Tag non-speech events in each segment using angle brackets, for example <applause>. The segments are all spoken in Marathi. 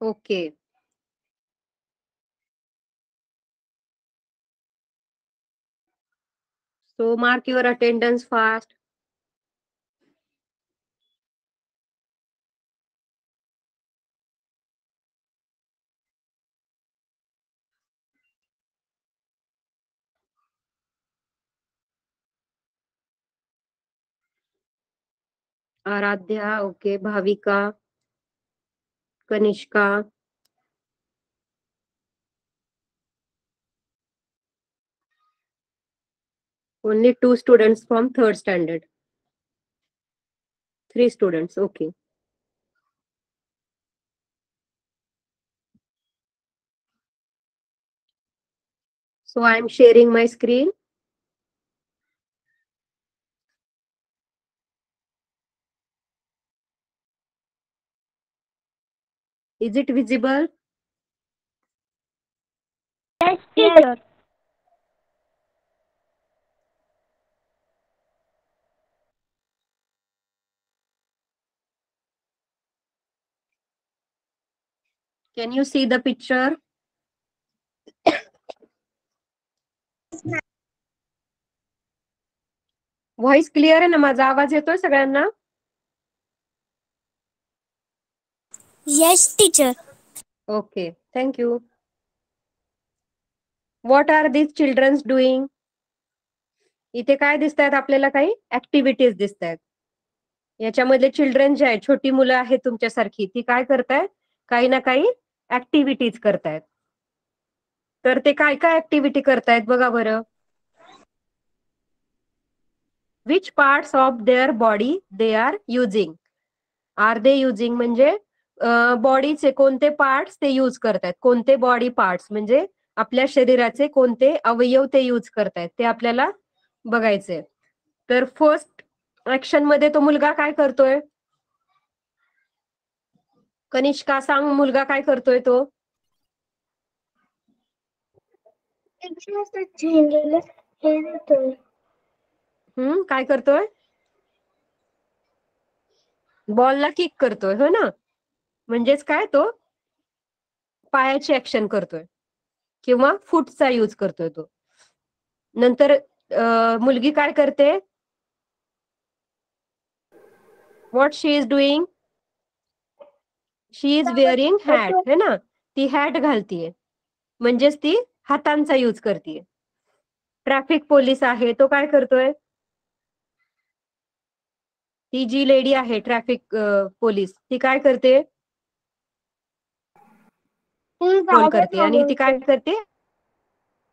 Okay. So mark your attendance fast. Aradhya okay okay, Bhavika Kanishka. Only two students from third standard. Three students, okay. So I'm sharing my screen. Is it visible Yes, teacher. can you see the picture voice clear आहे ना माझा आवाज येतोय सगळ्यांना Yes, teacher. Okay, thank you. What are this childrens doing? इथे काय दिसत आहेत आपल्याला काही ऍक्टिव्हिटीज दिसत आहेत याच्यामधले चिल्ड्रन जे आहेत छोटी मुलं आहेत तुमच्यासारखी ती काय करतायत काही ना काही ऍक्टिव्हिटीज करतायत तर ते काय काय ऍक्टिव्हिटी करतायत बघा बरं which parts of their body they are using are they using म्हणजे बॉडीचे कोणते पार्ट्स ते यूज करतायत? कोणते बॉडी पार्ट्स म्हणजे आपल्या शरीराचे कोणते अवयव ते यूज करतायत? ते आपल्याला बघायचे. तर फर्स्ट ऍक्शनमध्ये तो मुलगा काय करतोय? कनिष्का सांग मुलगा काय करतोय तो? हम्म काय करतोय? बॉलला किक करतोय हो ना? म्हणजेच काय तो? पायाची ऍक्शन करतोय. किंवा फूटचा यूज करतोय तो. नंतर मुलगी काय करते? What she is doing she is wearing hat है ना? ती हॅट घालतीये. म्हणजेच ती हातांचा यूज करते ट्रॅफिक पोलीस आहे तो काय करतोय? ती जी लेडी आहे ट्रॅफिक पोलीस ती काय करते? कॉल करते आणि ती काय करते?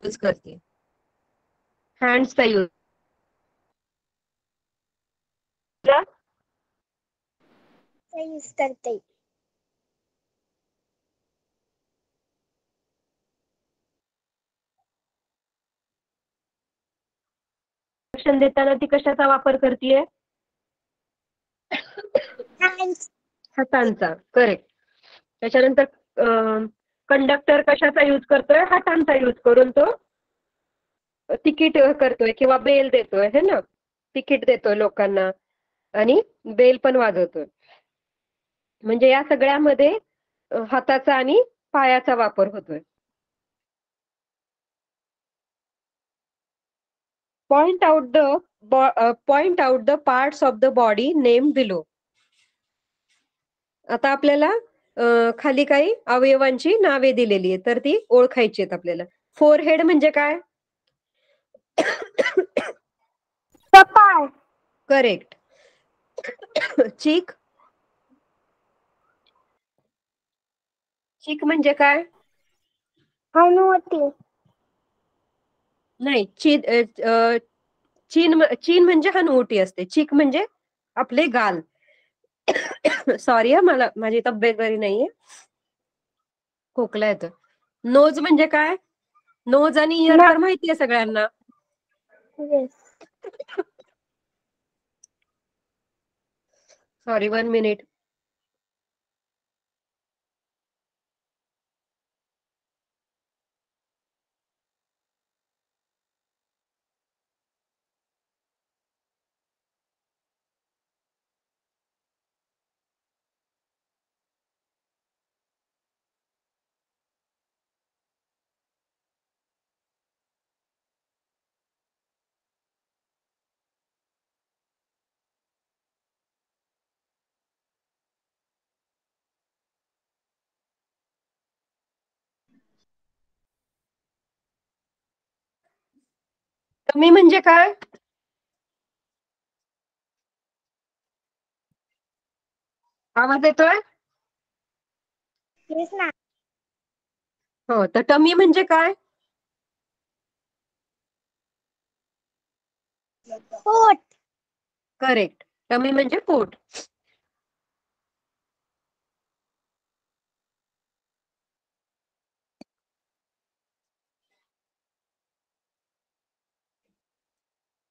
यूज करते. हँड्सचा यूज. यूज करते. शिक्षण देताना ती कशाचा वापर करते <coughs> हातांचा. करेक्ट त्याच्यानंतर कंडक्टर कशाचा यूज करतोय? हातांचा यूज करून तो तिकीट करतोय किंवा बेल देतोय है ना? तिकीट देतोय लोकांना आणि बेल पण वाजवतोय. म्हणजे या सगळ्यामध्ये हाताचा आणि पायाचा वापर होतोय. Point out the point out the parts of the body name below आता आपल्याला खाली काही अवयवांची नावे दिलेली आहे तर ती ओळखायची आहेत आपल्याला. फोर हेड म्हणजे काय? कपाळ. करेक्ट चीक चीक म्हणजे काय? हनुवटी नाही चीन चीन म्हणजे हनुवटी असते. चीक म्हणजे आपले गाल. सॉरी हा मला माझी तब्येत बरी नाहीये. खोकला येतो नोज म्हणजे काय? नोज आणि इयर. तर माहितीये सगळ्यांना. सॉरी वन मिनिट टमी म्हणजे काय? आवाज येतोय? हो तर टमी म्हणजे काय? पोट. करेक्ट टमी म्हणजे पोट.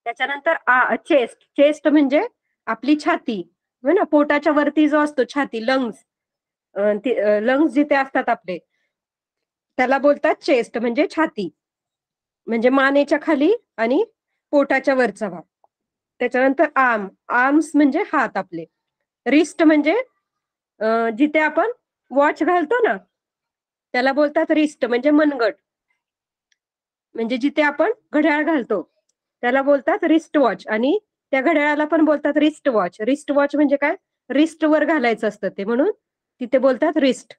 त्याच्यानंतर आ चेस्ट. चेस्ट म्हणजे आपली छाती. हो ना? पोटाच्या वरती जो असतो छाती लंग्स लंग्स जिथे असतात आपले त्याला बोलतात चेस्ट म्हणजे छाती. म्हणजे मानेच्या खाली आणि पोटाच्या वरचा भाग. त्याच्यानंतर आर्म आर्म्स म्हणजे हात आपले. रिस्ट म्हणजे जिथे आपण वॉच घालतो ना त्याला बोलतात रिस्ट म्हणजे मनगट. म्हणजे जिथे आपण घड्याळ घालतो. त्याला बोलतात रिस्ट वॉच आणि त्या घड्याळाला पण बोलतात रिस्ट वॉच रिस्ट वॉच म्हणजे काय? रिस्ट वर घालायचं असतं ते म्हणून. तिथे बोलतात रिस्ट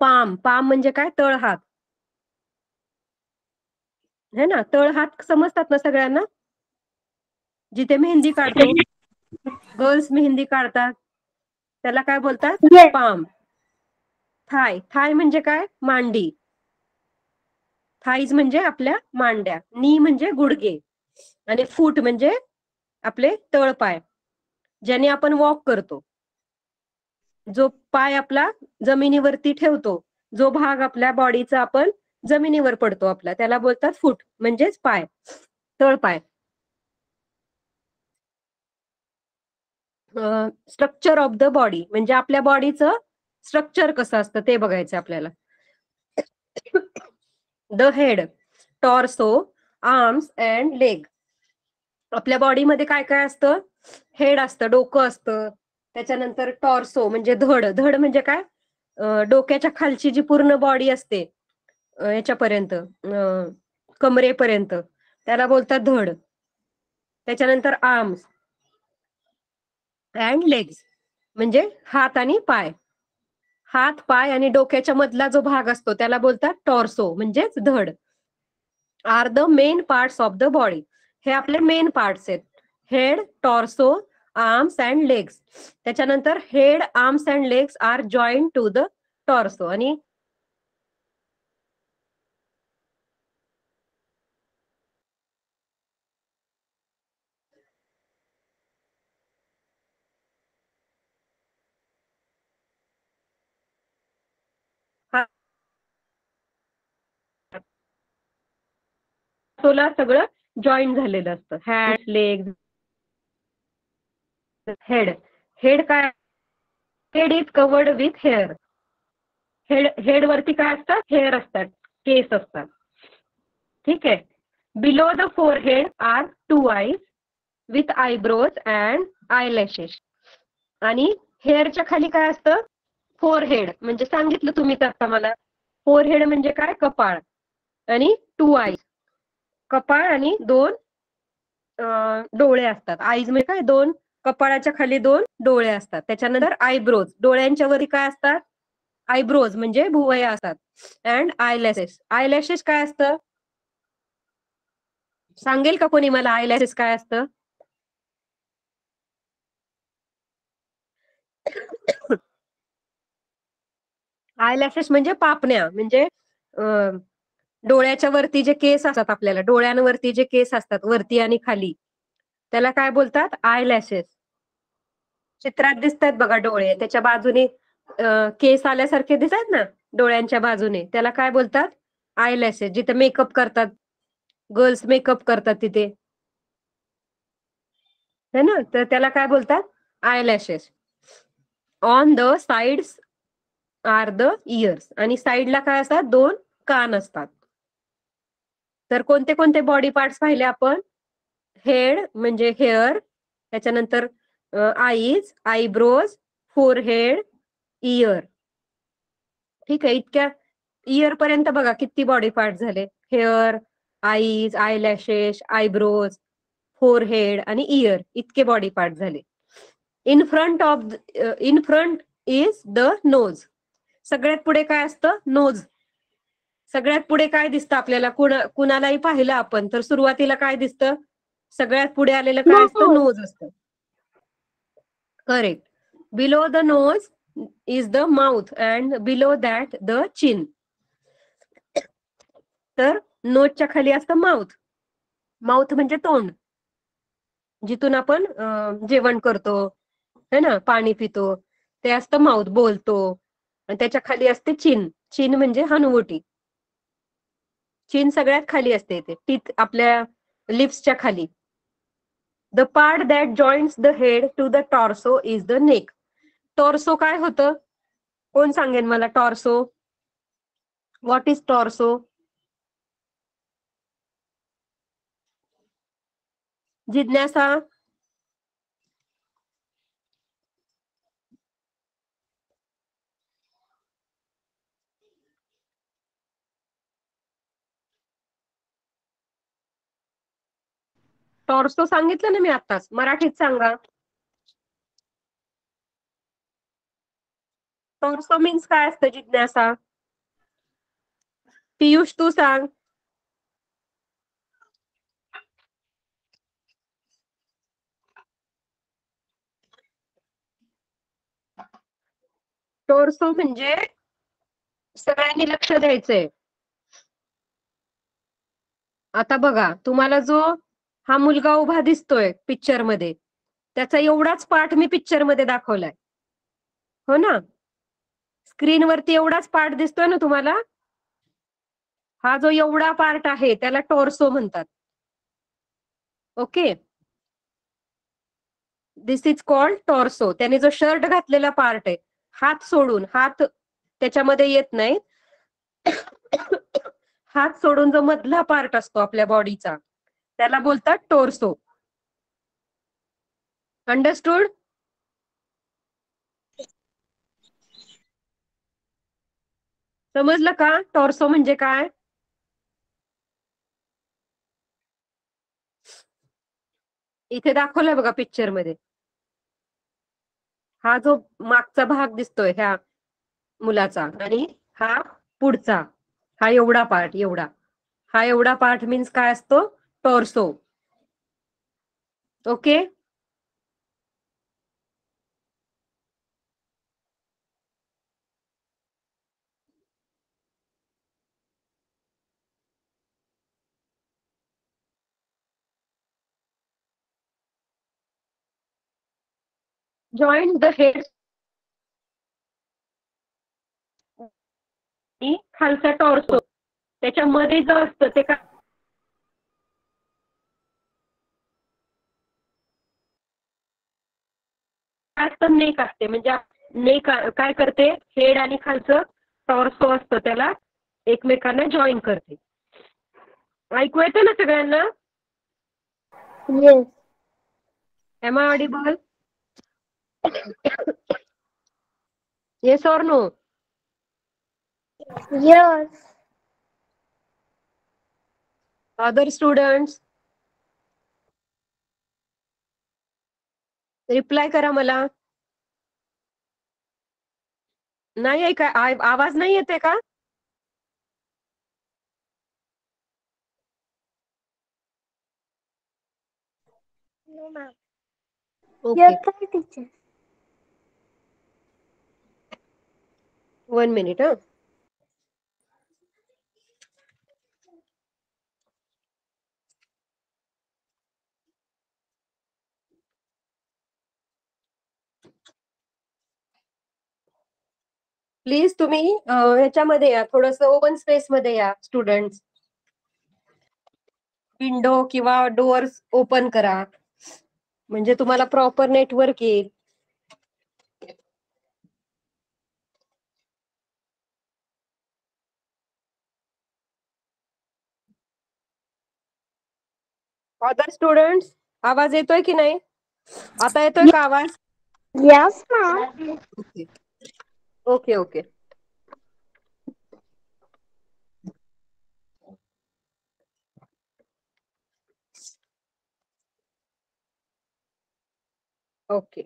पाम पाम म्हणजे काय? तळ हात है ना? तळ हात समजतात ना सगळ्यांना? जिथे मेहंदी काढतो. गर्ल्स मेहंदी काढतात. त्याला काय बोलतात? पाम थाय थाय म्हणजे काय? मांडी. थाईज म्हणजे आपल्या मांड्या. नी म्हणजे गुडघे. आणि फूट म्हणजे आपले तळपाय ज्याने आपण वॉक करतो. जो पाय आपला जमिनीवरती ठेवतो जो भाग आपल्या बॉडीचा आपण जमिनीवर पडतो आपला त्याला बोलतात फूट म्हणजेच पाय तळपाय स्ट्रक्चर ऑफ द बॉडी म्हणजे आपल्या बॉडीचं स्ट्रक्चर कसं असतं ते बघायचं आपल्याला. The head torso arms and leg आपल्या बॉडीमध्ये काय काय असतं? हेड असतं डोकं असतं. त्याच्यानंतर टॉर्सो म्हणजे धड. धड म्हणजे काय? डोक्याच्या खालची जी पूर्ण बॉडी असते याच्यापर्यंत कमरेपर्यंत त्याला बोलतात धड. त्याच्यानंतर आर्म्स अँड लेग्स म्हणजे हात आणि पाय. हात पाय आणि डोक्याच्या मधला जो भाग असतो त्याला बोलतात टॉर्सो म्हणजेच धड. Are the main parts of the body हे आपले मेन पार्ट्स आहेत. Head torso arms and legs त्याच्यानंतर head arms and legs are joint to the torso आणि सोला सगळं जॉईंट झालेलं असतं. हँड लेग हेड हेड काय? Head is covered with hair head head वरती काय असतात? हेअर असतात. केस असतात. ठीक आहे? Below the forehead are two eyes with eyebrows and eyelashes आणि हेअरच्या खाली काय असतं? फोर हेड म्हणजे सांगितलं तुम्हीच आता मला. फोर हेड म्हणजे काय? कपाळ. आणि टू आईज कपाळ आणि दोन डोळे असतात. आईज म्हणजे काय? दोन कपाळाच्या खाली दोन डोळे असतात. त्याच्यानंतर आयब्रोज डोळ्यांच्या वरी काय असतात? आयब्रोज म्हणजे भुवया असतात. अँड आयलॅसेस आयलॅशेस काय असतं? सांगेल का कोणी मला आयलॅसेस काय असतं? <coughs> आयलॅशेस म्हणजे पापण्या. म्हणजे डोळ्याच्या वरती जे केस असतात आपल्याला डोळ्यांवरती जे केस असतात वरती आणि खाली त्याला काय बोलतात? आय लॅशेस चित्रात दिसतात बघा डोळे त्याच्या बाजूने केस आल्यासारखे दिसतात ना डोळ्यांच्या बाजूने त्याला काय बोलतात? आय लॅशेस जिथे मेकअप करतात. गर्ल्स मेकअप करतात तिथे. है ना? तर त्याला काय बोलतात? Eyelashes on the sides are the ears आणि साईडला काय असतात? दोन कान असतात. तर कोणते कोणते बॉडी पार्ट्स पाहिले आपण? हेड म्हणजे हेअर त्याच्यानंतर eyes eyebrows forehead ear ठीक आहे इतक्या इयर पर्यंत बघा किती बॉडी पार्ट झाले. Hair eyes eyelashes eyebrows forehead आणि इयर इतके बॉडी पार्ट झाले. In front of in front is the nose सगळ्यात पुढे काय असतं? नोज सगळ्यात पुढे काय दिसतं आपल्याला? कुणा कुणालाही पाहिलं आपण तर सुरुवातीला काय दिसतं? सगळ्यात पुढे आलेलं काय असतं. नोज असतं. Correct below the nose is the mouth and below that the chin तर नोजच्या खाली असतं माउथ माउथ म्हणजे तोंड. जिथून आपण जेवण करतो है ना? पाणी पितो ते असतं माउथ बोलतो. आणि त्याच्याखाली असते चिन चिन म्हणजे हनुवटी. चिन सगळ्यात खाली असते ते टीथ आपल्या लिप्सच्या खाली. The part that joints the head to the torso is the neck torso काय होतं? कोण सांगेन मला टॉर्सो व्हॉट इज टॉर्सो जिज्ञासा टॉर्सो सांगितलं ना मी आताच मराठीत सांगा. टॉर्सो मीन्स काय असतं जिज्ञासा? पियुष तू सांग. टोर्सो म्हणजे सगळ्यांनी लक्ष द्यायचंय. आता बघा तुम्हाला जो हा मुलगा उभा दिसतोय पिक्चरमध्ये. त्याचा एवढाच पार्ट मी पिक्चरमध्ये दाखवलाय. हो ना? स्क्रीनवरती एवढाच पार्ट दिसतोय ना तुम्हाला? हा जो एवढा पार्ट आहे त्याला टोर्सो म्हणतात. Okay this is called torso त्याने जो शर्ट घातलेला पार्ट आहे हात सोडून हात त्याच्यामध्ये येत नाही. <coughs> हात सोडून जो मधला पार्ट असतो आपल्या बॉडीचा त्याला बोलतात टोर्सो. अंडरस्टूड समजलं का? टॉर्सो म्हणजे काय? इथे दाखवलंय बघा पिक्चरमध्ये. हा जो मागचा भाग दिसतोय ह्या मुलाचा आणि हा पुढचा. हा एवढा पार्ट एवढा. हा एवढा पार्ट मीन्स काय असतो? Torso. Okay join the head. आणि खालचा टॉर्सो त्याच्यामध्ये जो असतं ते काय असतं नेक असते. म्हणजे नेक काय करते? हेड आणि खालचं टॉर्सो असतं त्याला. एकमेकांना जॉईन करते. ऐकू येतं ना सगळ्यांना. Am I audible yes or no Yes. other students? Reply करा मला. नाही आहे का? आवाज नाही येते का. वन मिनिट हा प्लीज तुम्ही अं, ह्याच्यामध्ये या. थोडस ओपन स्पेस मध्ये या स्टुडंट विंडो किंवा डोअर्स ओपन करा. म्हणजे तुम्हाला प्रॉपर नेटवर्क येईल. अदर स्टुडंट आवाज येतोय की नाही? आता येतोय का आवाज? Yes, ma'am. Okay okay. Okay.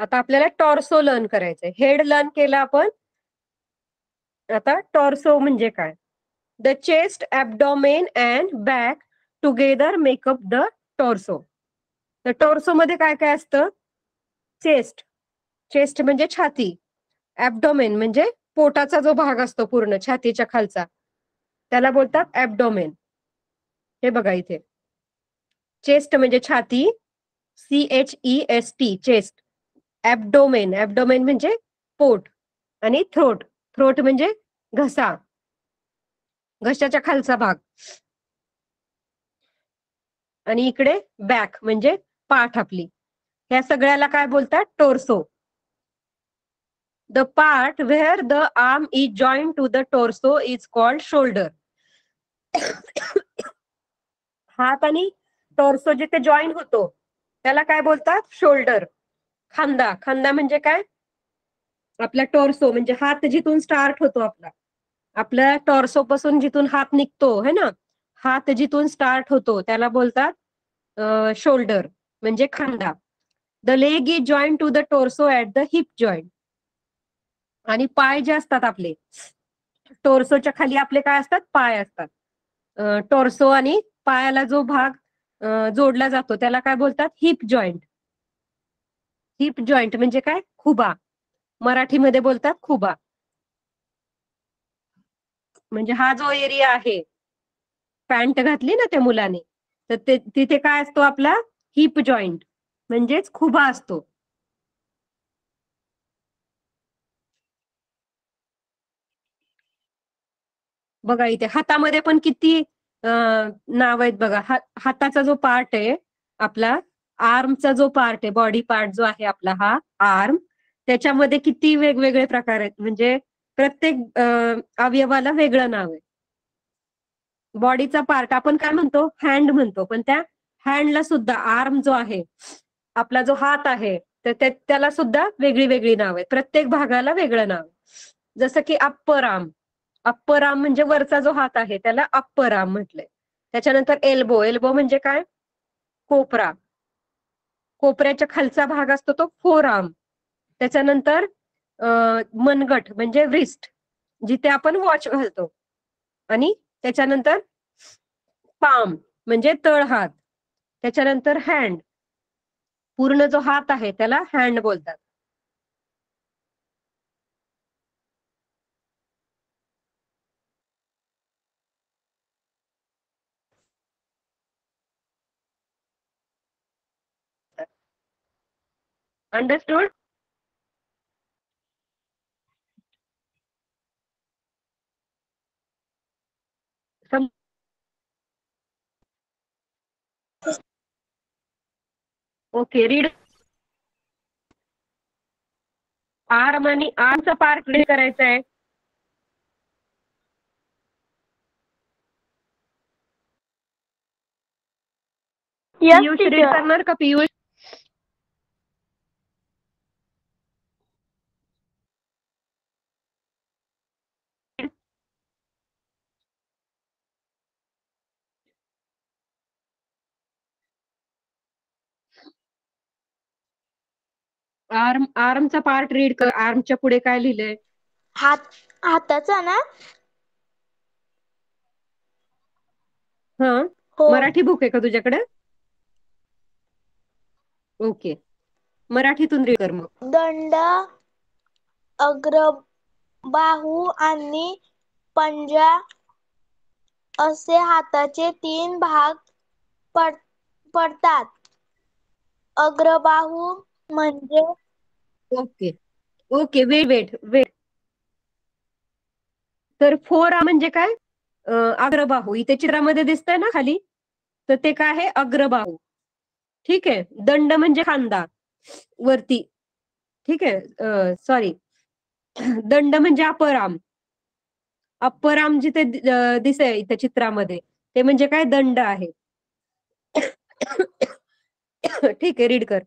आता आपल्याला टॉर्सो लर्न करायचंय. हेड लर्न केलं आपण. आता टॉर्सो म्हणजे काय? The chest abdomen and back together makeup the torso. तर टोर्सो मध्ये काय काय असतं? चेस्ट. चेस्ट म्हणजे छाती. ऍबडोमेन म्हणजे पोटाचा जो भाग असतो पूर्ण छातीच्या खालचा. त्याला बोलतात ऍबडोमेन हे बघा इथे. चेस्ट म्हणजे छाती. C H E S T chest. Abdomen abdomen म्हणजे पोट आणि थ्रोट थ्रोट म्हणजे घसा. घशाच्या खालचा भाग. आणि इकडे बॅक म्हणजे पाठ आपली. ह्या सगळ्याला काय बोलतात? Torso. The part where the arm is join to the torso is called shoulder हात आणि टोर्सो जिथे जॉईन होतो त्याला काय बोलतात? शोल्डर खांदा. खांदा म्हणजे काय? आपला टोर्सो म्हणजे हात जिथून स्टार्ट होतो आपला. आपल्या टॉर्सो पासून जिथून हात निघतो है ना? हात जिथून स्टार्ट होतो त्याला बोलतात शोल्डर म्हणजे खांदा. The leg is join to the torso at the hip joint आणि पाय जे असतात आपले टोर्सोच्या खाली आपले काय असतात? पाय असतात. टोर्सो आणि पायाला जो भाग जोडला जातो त्याला काय बोलतात? हिप जॉईंट हिप जॉईंट म्हणजे काय? खुबा. मराठीमध्ये बोलतात खुबा. म्हणजे हा जो एरिया आहे पॅन्ट घातली ना त्या मुलाने तर ते तिथे काय असतो आपला? हिप जॉईंट म्हणजेच खुबा असतो. बघा इथे हातामध्ये पण किती नाव आहेत बघा. हाताचा जो पार्ट आहे आपला आर्मचा जो पार्ट आहे बॉडी पार्ट जो आहे आपला हा आर्म त्याच्यामध्ये किती वेगवेगळे प्रकार आहेत. म्हणजे प्रत्येक अवयवाला वेगळं नाव आहे. बॉडीचा पार्ट आपण काय म्हणतो? हँड म्हणतो. पण त्या हँडला सुद्धा आर्म जो आहे आपला जो हात आहे तर त्याला सुद्धा वेगळी वेगळी नाव आहे प्रत्येक भागाला वेगळं नाव जसं की अप्पर आर्म अप्पर आर्म म्हणजे वरचा जो हात आहे त्याला अप्पर आर्म म्हटलंय. त्याच्यानंतर एल्बो एल्बो म्हणजे काय? कोपरा. कोपऱ्याच्या खालचा भाग असतो तो फोर आर्म त्याच्यानंतर मनगट म्हणजे व्रिस्ट जिथे आपण वॉच घालतो. आणि त्याच्यानंतर पाम म्हणजे तळहात. त्याच्यानंतर हँड पूर्ण जो हात आहे त्याला हँड बोलतात. अंडरस्टूड ओके रीड आर्म आणि आर्मचा पार्ट रीड करायचा आहे. पियुष रीड करणार का पियुष? आर्म आर्मचा पार्ट रीड कर. आर्मच्या पुढे काय लिहिलंय? हात हाताचा ना? हा? हो. मराठी बुक आहे का तुझ्याकडे? ओके मराठीतून रीड कर मग. दंड अग्रबाहू आणि पंजा असे हाताचे तीन भाग पड पडतात. अग्रबाहू म्हणजे? Okay. Okay wait wait wait. तर फोर म्हणजे काय? अग्रबाहू. इथे चित्रामध्ये दिसतंय ना खाली? तर ते काय आहे? अग्रबाहू. ठीक आहे. दंड म्हणजे खांदा वरती. ठीक आहे. सॉरी दंड म्हणजे अपराम. अपराम जिथे दिसे इथे चित्रामध्ये ते म्हणजे काय? दंड आहे. <coughs> ठीक आहे रीड कर.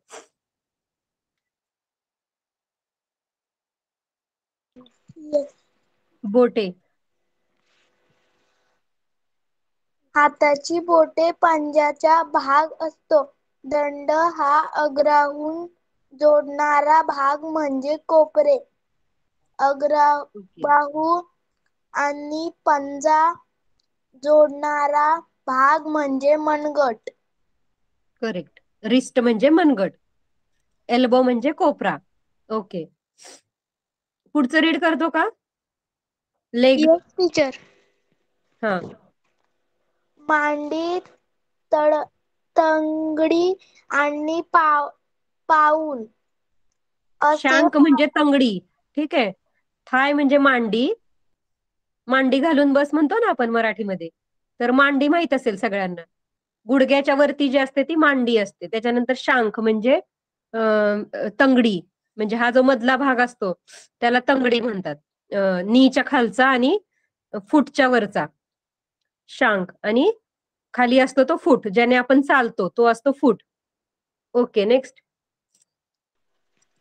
बोटे. हाताची बोटे पंजाचा भाग असतो. दंड हा अग्राहून जोडणारा भाग म्हणजे कोपरे. अग्रा बाहू आणि पंजा जोडणारा भाग म्हणजे मनगट. करेक्ट. रिस्ट म्हणजे मनगट. एल्बो म्हणजे कोपरा. ओके. पुढचं रीड करतो का? लेग टीचर हा. मांडी तळ तंगडी आणि पाव पाऊल. शांक म्हणजे तंगडी. ठीक आहे. थाय म्हणजे मांडी. मांडी घालून बस म्हणतो ना आपण मराठीमध्ये. तर मांडी माहीत असेल सगळ्यांना. गुडघ्याच्या वरती जी असते ती मांडी असते. त्याच्यानंतर शांख म्हणजे अं, तंगडी. म्हणजे हा जो मधला भाग असतो त्याला तंगडी म्हणतात. नीच्या खालचा आणि फुटच्या वरचा. शांक. आणि खाली असतो तो फूट ज्याने आपण चालतो तो असतो फूट. Okay next.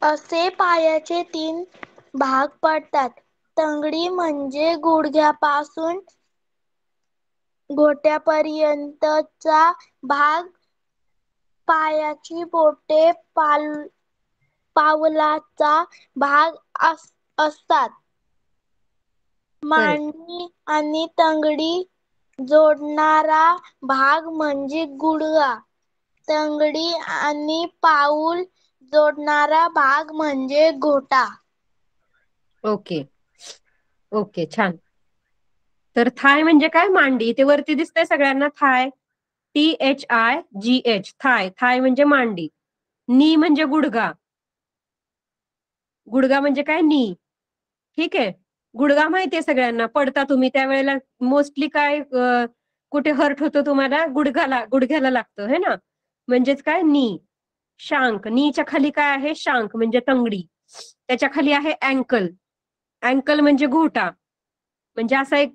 असे पायाचे तीन भाग पडतात. तंगडी म्हणजे गुडघ्यापासून घोट्यापर्यंतचा भाग. पायाची बोटे पाल पावलाचा भाग अस असतात. मांडी आणि तंगडी जोडणारा भाग म्हणजे गुडगा तंगडी आणि पाऊल जोडणारा भाग म्हणजे घोटा. ओके. ओके छान. तर थाय म्हणजे काय? मांडी. ते वरती दिसतंय सगळ्यांना thigh. T H I G H thigh. Thigh म्हणजे मांडी. नी म्हणजे गुडगा गुडगा म्हणजे काय? नी. ठीक आहे? गुडगा माहितीये सगळ्यांना पडता तुम्ही त्यावेळेला मोस्टली काय कुठे हर्ट होतो तुम्हाला गुडघ्याला गुडघ्याला लागतो है ना? म्हणजेच काय? नी शांक. नीच्या खाली काय आहे? शांक म्हणजे तंगडी. त्याच्याखाली आहे अँकल अँकल म्हणजे घोटा. म्हणजे असा एक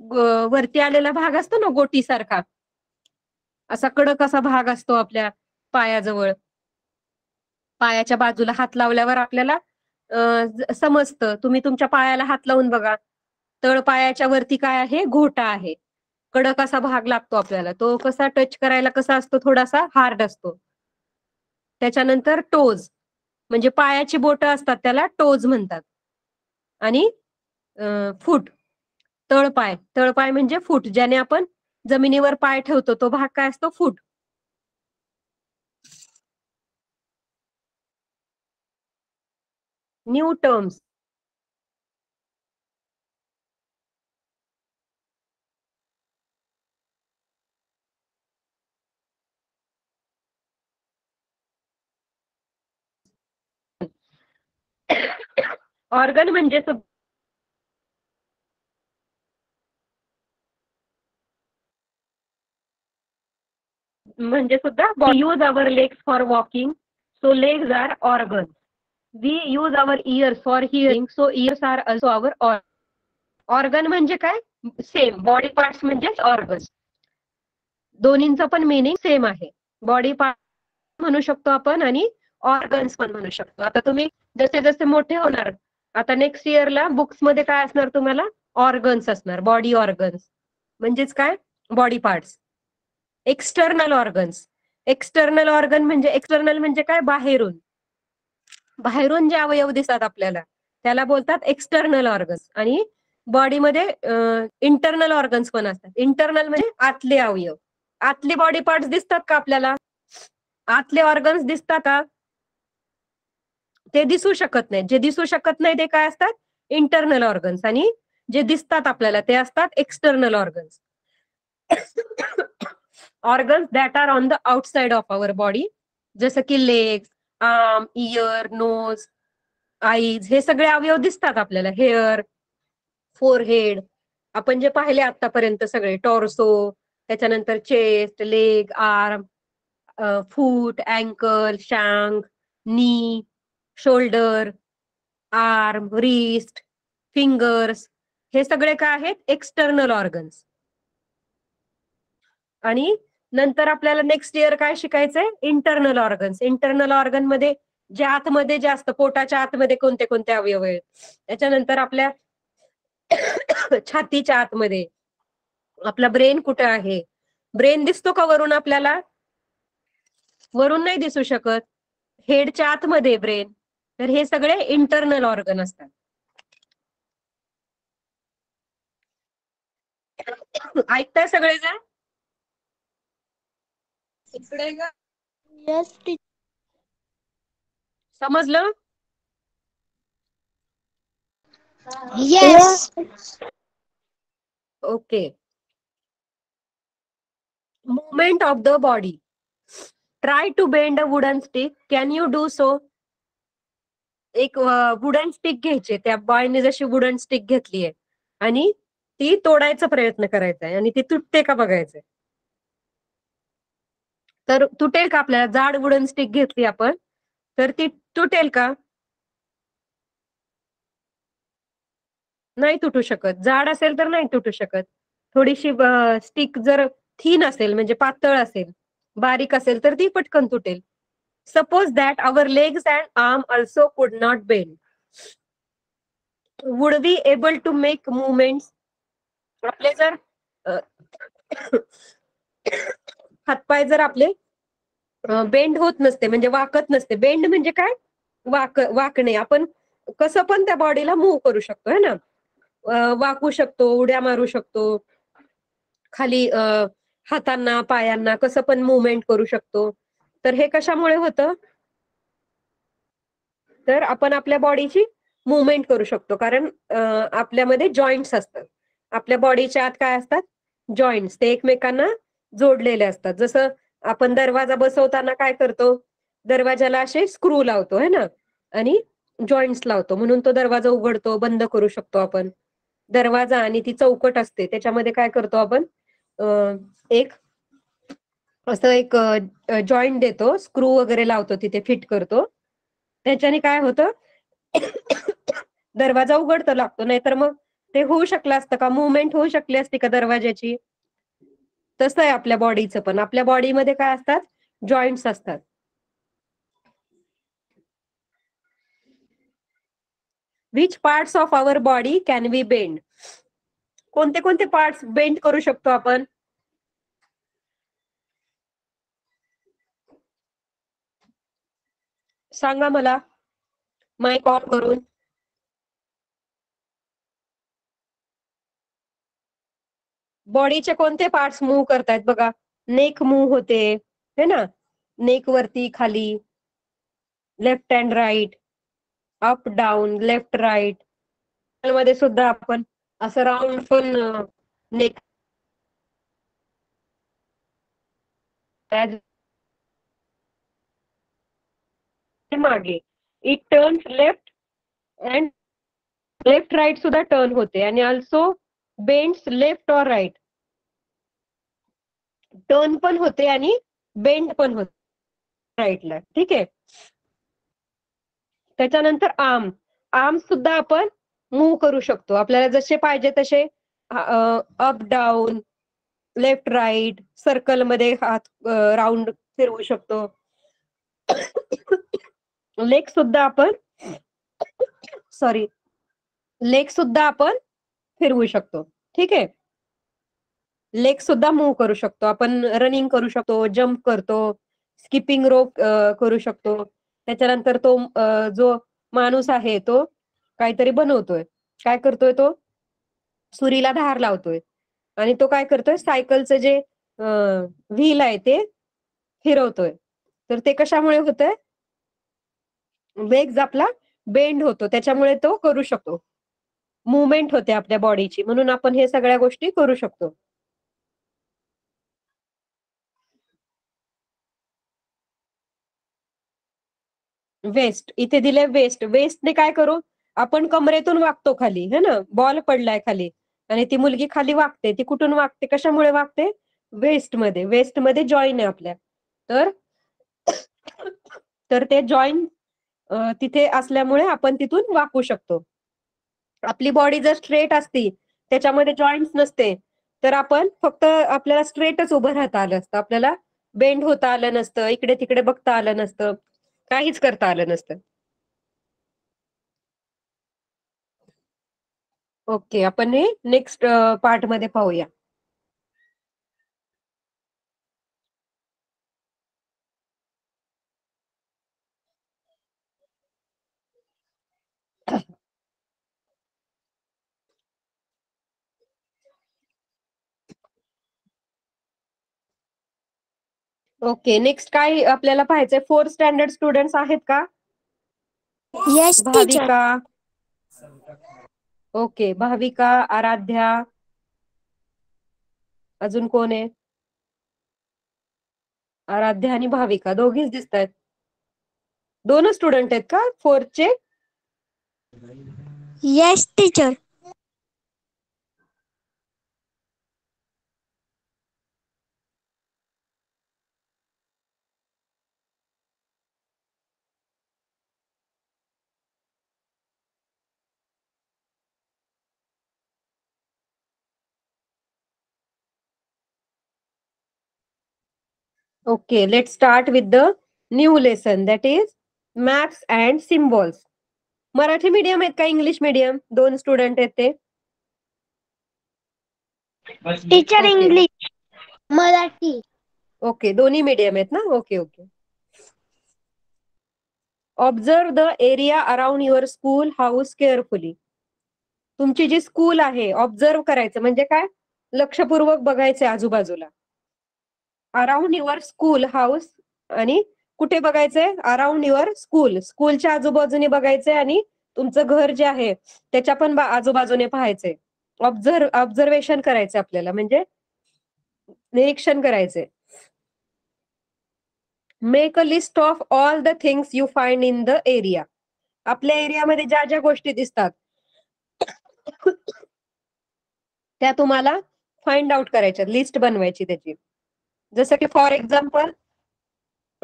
वरती आलेला भाग असतो ना गोटीसारखा. असा कडक असा भाग असतो आपल्या पायाजवळ. पायाच्या बाजूला हात लावल्यावर आपल्याला समजतं. तुम्ही तुमच्या पायाला हात लावून बघा. तळपायाच्या वरती काय आहे? घोटा आहे. कडक असा भाग लागतो आपल्याला. तो कसा टच करायला कसा असतो? थोडासा हार्ड असतो. त्याच्यानंतर टोज म्हणजे पायाची बोटं असतात त्याला टोज म्हणतात. आणि फूट तळपाय. तळपाय म्हणजे फूट ज्याने आपण जमिनीवर पाय ठेवतो तो भाग काय असतो? फूट न्यू टर्म्स <coughs> ऑर्गन म्हणजे म्हणजे सुद्धा use our legs for walking so legs are organ we use our ears for hearing so ears are also our organ म्हणजे काय? सेम बॉडी पार्ट्स म्हणजे ऑर्गन दोन्हींचं पण मिनिंग सेम आहे. बॉडी पार्ट म्हणू शकतो आपण आणि ऑर्गन्स पण म्हणू शकतो. आता तुम्ही जसे जसे मोठे होणार. आता नेक्स्ट इयरला बुक्समध्ये काय असणार तुम्हाला? ऑर्गन्स असणार बॉडी ऑर्गन्स म्हणजेच काय? Body parts external organs external organ म्हणजे एक्सटर्नल म्हणजे काय? बाहेरून. बाहेरून जे अवयव दिसतात आपल्याला त्याला बोलतात एक्सटर्नल ऑर्गन्स आणि बॉडीमध्ये इंटरनल ऑर्गन्स पण असतात. इंटरनल म्हणजे आतले अवयव. आतले बॉडी पार्ट्स दिसतात का आपल्याला? आतले ऑर्गन्स दिसतात का? ते दिसू शकत नाही जे दिसू शकत नाही ते काय असतात? इंटरनल ऑर्गन्स आणि जे दिसतात आपल्याला ते असतात external organs organs that are on the outside of our body जसं की legs arm ear nose eyes हे सगळे अवयव दिसतात आपल्याला. हेअर फोरहेड आपण जे पाहिले आतापर्यंत सगळे टॉर्सो त्याच्यानंतर chest leg arm foot ankle shank knee shoulder arm wrist fingers हे सगळे काय आहेत? External organs. आणि नंतर आपल्याला नेक्स्ट इयर काय शिकायचंय? Internal organs. इंटरनल ऑर्गनमध्ये जे आतमध्ये जे असतं पोटाच्या आतमध्ये कोणते कोणते अवयव आहेत? त्याच्यानंतर आपल्या छातीच्या आतमध्ये आपला ब्रेन कुठे आहे? ब्रेन दिसतो का वरून आपल्याला? वरून नाही दिसू शकत. हेडच्या आतमध्ये ब्रेन. तर हे सगळे इंटरनल ऑर्गन असतात. ऐकताय सगळे का? समजलं? Okay movement of the body try to bend a wooden stick can you do so एक वुडन स्टिक घ्यायची त्या बॉयने जशी वुडन स्टिक घेतली आहे आणि ती तोडायचा प्रयत्न करायचा आहे आणि ती तुटते का बघायचंय. तर तुटेल का आपल्याला? जाड वुडन स्टिक घेतली आपण तर ती तुटेल का? नाही तुटू शकत. जाड असेल तर नाही तुटू शकत. थोडीशी स्टिक जर थीन असेल म्हणजे पातळ असेल बारीक असेल तर ती पटकन तुटेल. Suppose that our legs and arm also could not bend would we able to make movements? आपले जर हातपाय जर आपले बेंड होत नसते म्हणजे वाकत नसते. बेंड म्हणजे काय? वाक वाकणे. आपण कसं पण त्या बॉडीला मूव्ह करू शकतो है ना? वाकू शकतो उड्या मारू शकतो. खाली हातांना पायांना कसं पण मुवमेंट करू शकतो. तर हे कशामुळे होतं? तर आपण आपल्या बॉडीची मुवमेंट करू शकतो. कारण आपल्यामध्ये जॉईंट्स असतात. आपल्या बॉडीच्या आत काय असतात? जॉईंट्स ते एकमेकांना जोडलेले असतात. जसं आपण दरवाजा बसवताना काय करतो? दरवाजाला असे स्क्रू लावतो है ना? आणि जॉईंट्स लावतो. म्हणून तो दरवाजा उघडतो बंद करू शकतो आपण. दरवाजा आणि ती चौकट असते. त्याच्यामध्ये काय करतो आपण? एक असं एक जॉईंट देतो स्क्रू वगैरे लावतो तिथे फिट करतो. त्याच्याने काय होतं <coughs> दरवाजा उघडतो लागतो नाहीतर मग ते होऊ शकलं असतं का? मुवमेंट होऊ शकली असती का दरवाजाची तसं आहे आपल्या बॉडीचं पण. आपल्या बॉडीमध्ये काय असतात? जॉईंट्स असतात. Which parts of our body can we bend कोणते कोणते पार्ट्स बेंड करू शकतो आपण? सांगा मला. माईक ऑन करून. बॉडीचे कोणते पार्ट्स मूव्ह करतायत बघा. नेक मूव्ह होते है ना? नेक वरती खाली. Left and right up down left राईटमध्ये सुद्धा आपण असं राऊंड पण नेक मागे. It turns left and left right सुद्धा टर्न होते. आणि also bends left or right turn पण होते आणि बेंड पण होते. राईटला ठीक आहे? त्याच्यानंतर आर्म आर्म सुद्धा आपण मूव्ह करू शकतो. आपल्याला जसे पाहिजे तसे अप डाऊन लेफ्ट राईट सर्कलमध्ये हात राऊंड फिरवू शकतो. लेग सुद्धा आपण सॉरी लेग सुद्धा आपण फिरवू शकतो. ठीक आहे? लेग सुद्धा मूव्ह करू शकतो. आपण रनिंग करू शकतो जम्प करतो स्किपिंग रोप करू शकतो. त्याच्यानंतर तो जो माणूस आहे तो काहीतरी बनवतोय. काय करतोय तो? सुरीला धार लावतोय. आणि तो काय करतोय? सायकलचं जे व्हील आहे ते फिरवतोय. तर ते कशामुळे होतंय? वेग आपला बेंड होतो त्याच्यामुळे तो करू शकतो. मुवमेंट होते आपल्या बॉडीची म्हणून आपण हे सगळ्या गोष्टी करू शकतो. वेस्ट इथे दिले वेस्ट. वेस्टने काय करू? आपण कमरेतून वागतो खाली है ना? बॉल पडलाय खाली. आणि ती मुलगी खाली वागते ती कुठून वागते कशामुळे वागते? वेस्टमध्ये वेस्टमध्ये जॉईन आहे आपल्या. तर तर ते जॉईन तिथे असल्यामुळे आपण तिथून वाकू शकतो. आपली बॉडी जर स्ट्रेट असती त्याच्यामध्ये जॉईंट नसते तर आपण फक्त आपल्याला स्ट्रेटच उभं राहता आलं असतं. आपल्याला बेंड होता आलं नसतं इकडे तिकडे बघता आलं नसतं काहीच करता आलं नसतं. ओके आपण हे नेक्स्ट पार्टमध्ये पाहूया. ओके नेक्स्ट काय आपल्याला पाहायचंय? फोर्थ स्टँडर्ड स्टुडंट्स आहेत का? Yes teacher Bhavika. Okay Bhavika Aradhya. अजून कोण आहे? आराध्या आणि भाविका दोघीच दिसत आहेत दोनच स्टुडंट आहेत का? फोर्थचे yes teacher Okay, let's start with the new lesson that is maps and symbols. Marathi medium आहेत का इंग्लिश मीडियम दोन स्टुडंट आहेत ते. टीचर. इंग्लिश मराठी. ओके दोन्ही मीडियम आहेत ना? Okay okay observe the area around your school house carefully तुमची जी स्कूल आहे ऑब्झर्व करायचं. म्हणजे काय? लक्षपूर्वक बघायचे आजूबाजूला. अराउंड युअर स्कूल हाऊस आणि कुठे बघायचंय? अराउंड युअर स्कूल स्कूलच्या आजूबाजूने बघायचंय आणि तुमचं घर जे आहे त्याच्या पण आजूबाजूने पाहायचंय. ऑब्झर्व ऑब्झर्वेशन करायचं आपल्याला म्हणजे निरीक्षण करायचंय. Make a list of all the things you find in the area आपल्या एरियामध्ये ज्या ज्या गोष्टी दिसतात त्या तुम्हाला फाइंड आउट करायच्या लिस्ट बनवायची त्याची. जसं की फॉर एक्झाम्पल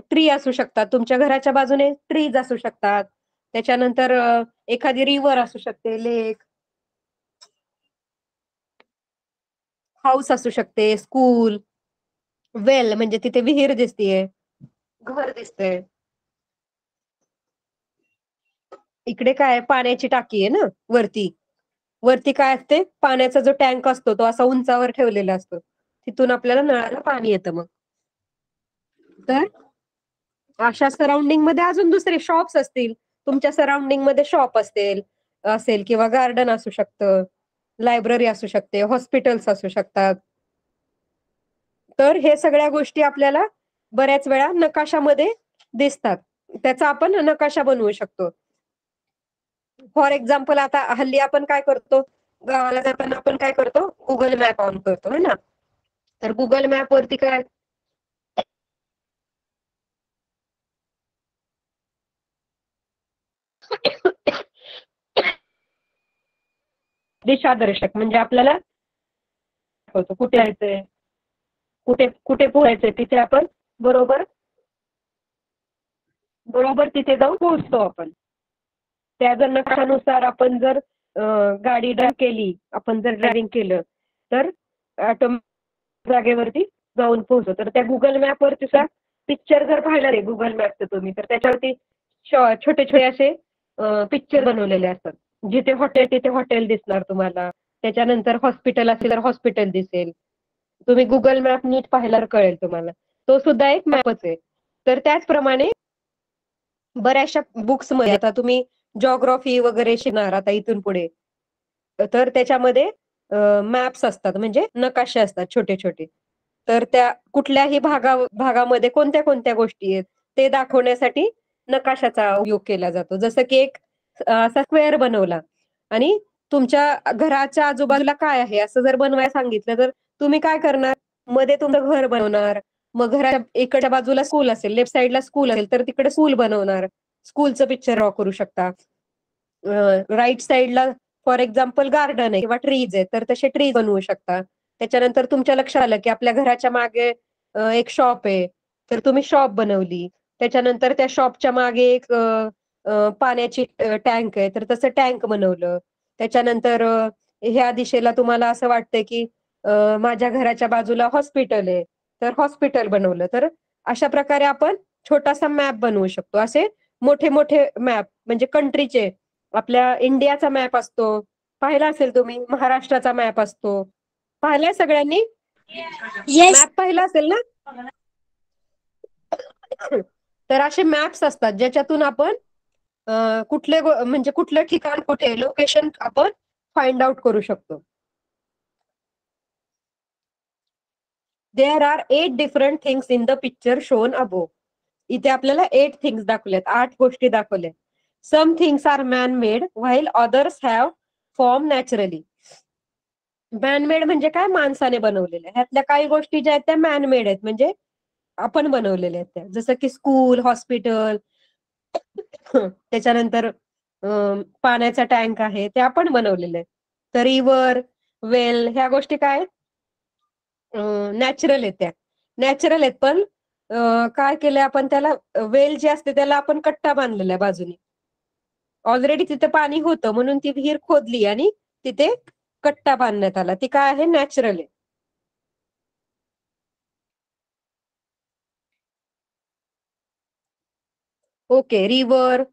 ट्री असू शकतात. तुमच्या घराच्या बाजूने ट्रीज असू शकतात. त्याच्यानंतर एखादी रिव्हर असू शकते लेक हाऊस असू शकते स्कूल वेल म्हणजे तिथे विहीर दिसतीये. घर दिसतंय. इकडे काय पाण्याची टाकी आहे ना वरती. वरती काय असते? पाण्याचा जो टँक असतो तो असा उंचावर ठेवलेला असतो. तिथून आपल्याला नळाला पाणी येतं मग. तर अशा सराउंडिंगमध्ये अजून दुसरे शॉप्स असतील. तुमच्या सराउंडिंगमध्ये शॉप असतील असेल किंवा गार्डन असू शकतं लायब्ररी असू शकते हॉस्पिटल्स असू शकतात. तर हे सगळ्या गोष्टी आपल्याला बऱ्याच वेळा नकाशामध्ये दिसतात. त्याचा आपण नकाशा बनवू शकतो. फॉर एक्झाम्पल आता हल्ली आपण काय करतो? गावाला जाताना आपण काय करतो? गुगल मॅप ऑन करतो है ना? तर गुगल मॅप वरती काय? दिशादर्शक म्हणजे आपल्याला दाखवतो कुठे जायचंय कुठे कुठे पोहायचंय तिथे आपण बरोबर बरोबर तिथे जाऊन पोहोचतो आपण. त्या जर नकाशानुसार आपण जर गाडी ड्राईव्ह केली आपण जर ड्रायव्हिंग केलं तर ऑटोमॅटिक जागेवरती जाऊन पोहोचतो. तर त्या गुगल मॅपवर सुद्धा पिक्चर जर पाहिला रे गुगल मॅपचं तुम्ही तर त्याच्यावरती छोटे छोटे असे पिक्चर बनवलेले असतात. जिथे हॉटेल तिथे हॉटेल दिसणार तुम्हाला. त्याच्यानंतर हॉस्पिटल असेल तर हॉस्पिटल दिसेल. तुम्ही गुगल मॅप नीट पाहिल्यावर कळेल तुम्हाला. तो सुद्धा एक मॅपच आहे. तर त्याचप्रमाणे बऱ्याचशा बुक्समध्ये आता तुम्ही जॉग्राफी वगैरे शिकणार आता इथून पुढे. तर त्याच्यामध्ये मॅप्स असतात म्हणजे नकाशे असतात छोटे छोटे. तर त्या कुठल्याही भागा भागामध्ये कोणत्या कोणत्या गोष्टी आहेत ते दाखवण्यासाठी नकाशाचा उपयोग केला जातो. जसं की एक असा स्क्वेअर बनवला. आणि तुमच्या घराच्या आजूबाजूला काय आहे असं जर बनवायला सांगितलं तर तुम्ही काय करणार? मध्ये तुमचं घर बनवणार. मग घराच्या इकडच्या बाजूला स्कूल असेल लेफ्ट साईडला स्कूल असेल तर तिकडे स्कूल बनवणार. स्कूलचं पिक्चर ड्रॉ करू शकता. राईट साईडला फॉर एक्झाम्पल गार्डन आहे किंवा ट्रीज आहे तर तसे ट्रीज बनवू शकता. त्याच्यानंतर तुमच्या लक्षात आलं की आपल्या घराच्या मागे एक शॉप आहे. तर तुम्ही शॉप बनवली. त्याच्यानंतर त्या शॉपच्या मागे एक पाण्याची टँक आहे. तर तसं टँक बनवलं. त्याच्यानंतर ह्या दिशेला तुम्हाला असं वाटतंय की माझ्या घराच्या बाजूला हॉस्पिटल आहे. तर हॉस्पिटल बनवलं. तर अशा प्रकारे आपण छोटासा मॅप बनवू शकतो. असे मोठे मोठे मॅप म्हणजे कंट्रीचे आपल्या इंडियाचा मॅप असतो. पाहिला असेल तुम्ही महाराष्ट्राचा मॅप असतो. पाहिलाय सगळ्यांनी? मॅप पाहिला असेल ना? तर असे मॅप्स असतात ज्याच्यातून आपण कुठले म्हणजे कुठलं ठिकाण कुठे लोकेशन आपण फाइंड आउट करू शकतो. There are eight different things in the picture shown above इथे आपल्याला एट थिंग्स दाखवल्यात आठ गोष्टी दाखवल्या some things are man made while others have form naturally manmade म्हणजे काय? माणसाने बनवलेल्या ह्यातल्या काही गोष्टी ज्या आहेत त्या मॅनमेड आहेत. म्हणजे आपण बनवलेल्या आहेत त्या. जसं की स्कूल हॉस्पिटल <coughs> त्याच्यानंतर पाण्याचा टँक आहे. ते आपण बनवलेले आहेत तर रिव्हर वेल ह्या गोष्टी काय नॅचरल आहेत त्या. नॅचरल आहेत पण काय केलंय आपण त्याला? वेल जे असते त्याला आपण कट्टा बांधलेला आहे बाजूने. ऑलरेडी तिथे पाणी होतं म्हणून ती विहीर खोदली आणि तिथे कट्टा बांधण्यात आला. ती काय आहे? नॅचरल आहे. Okay river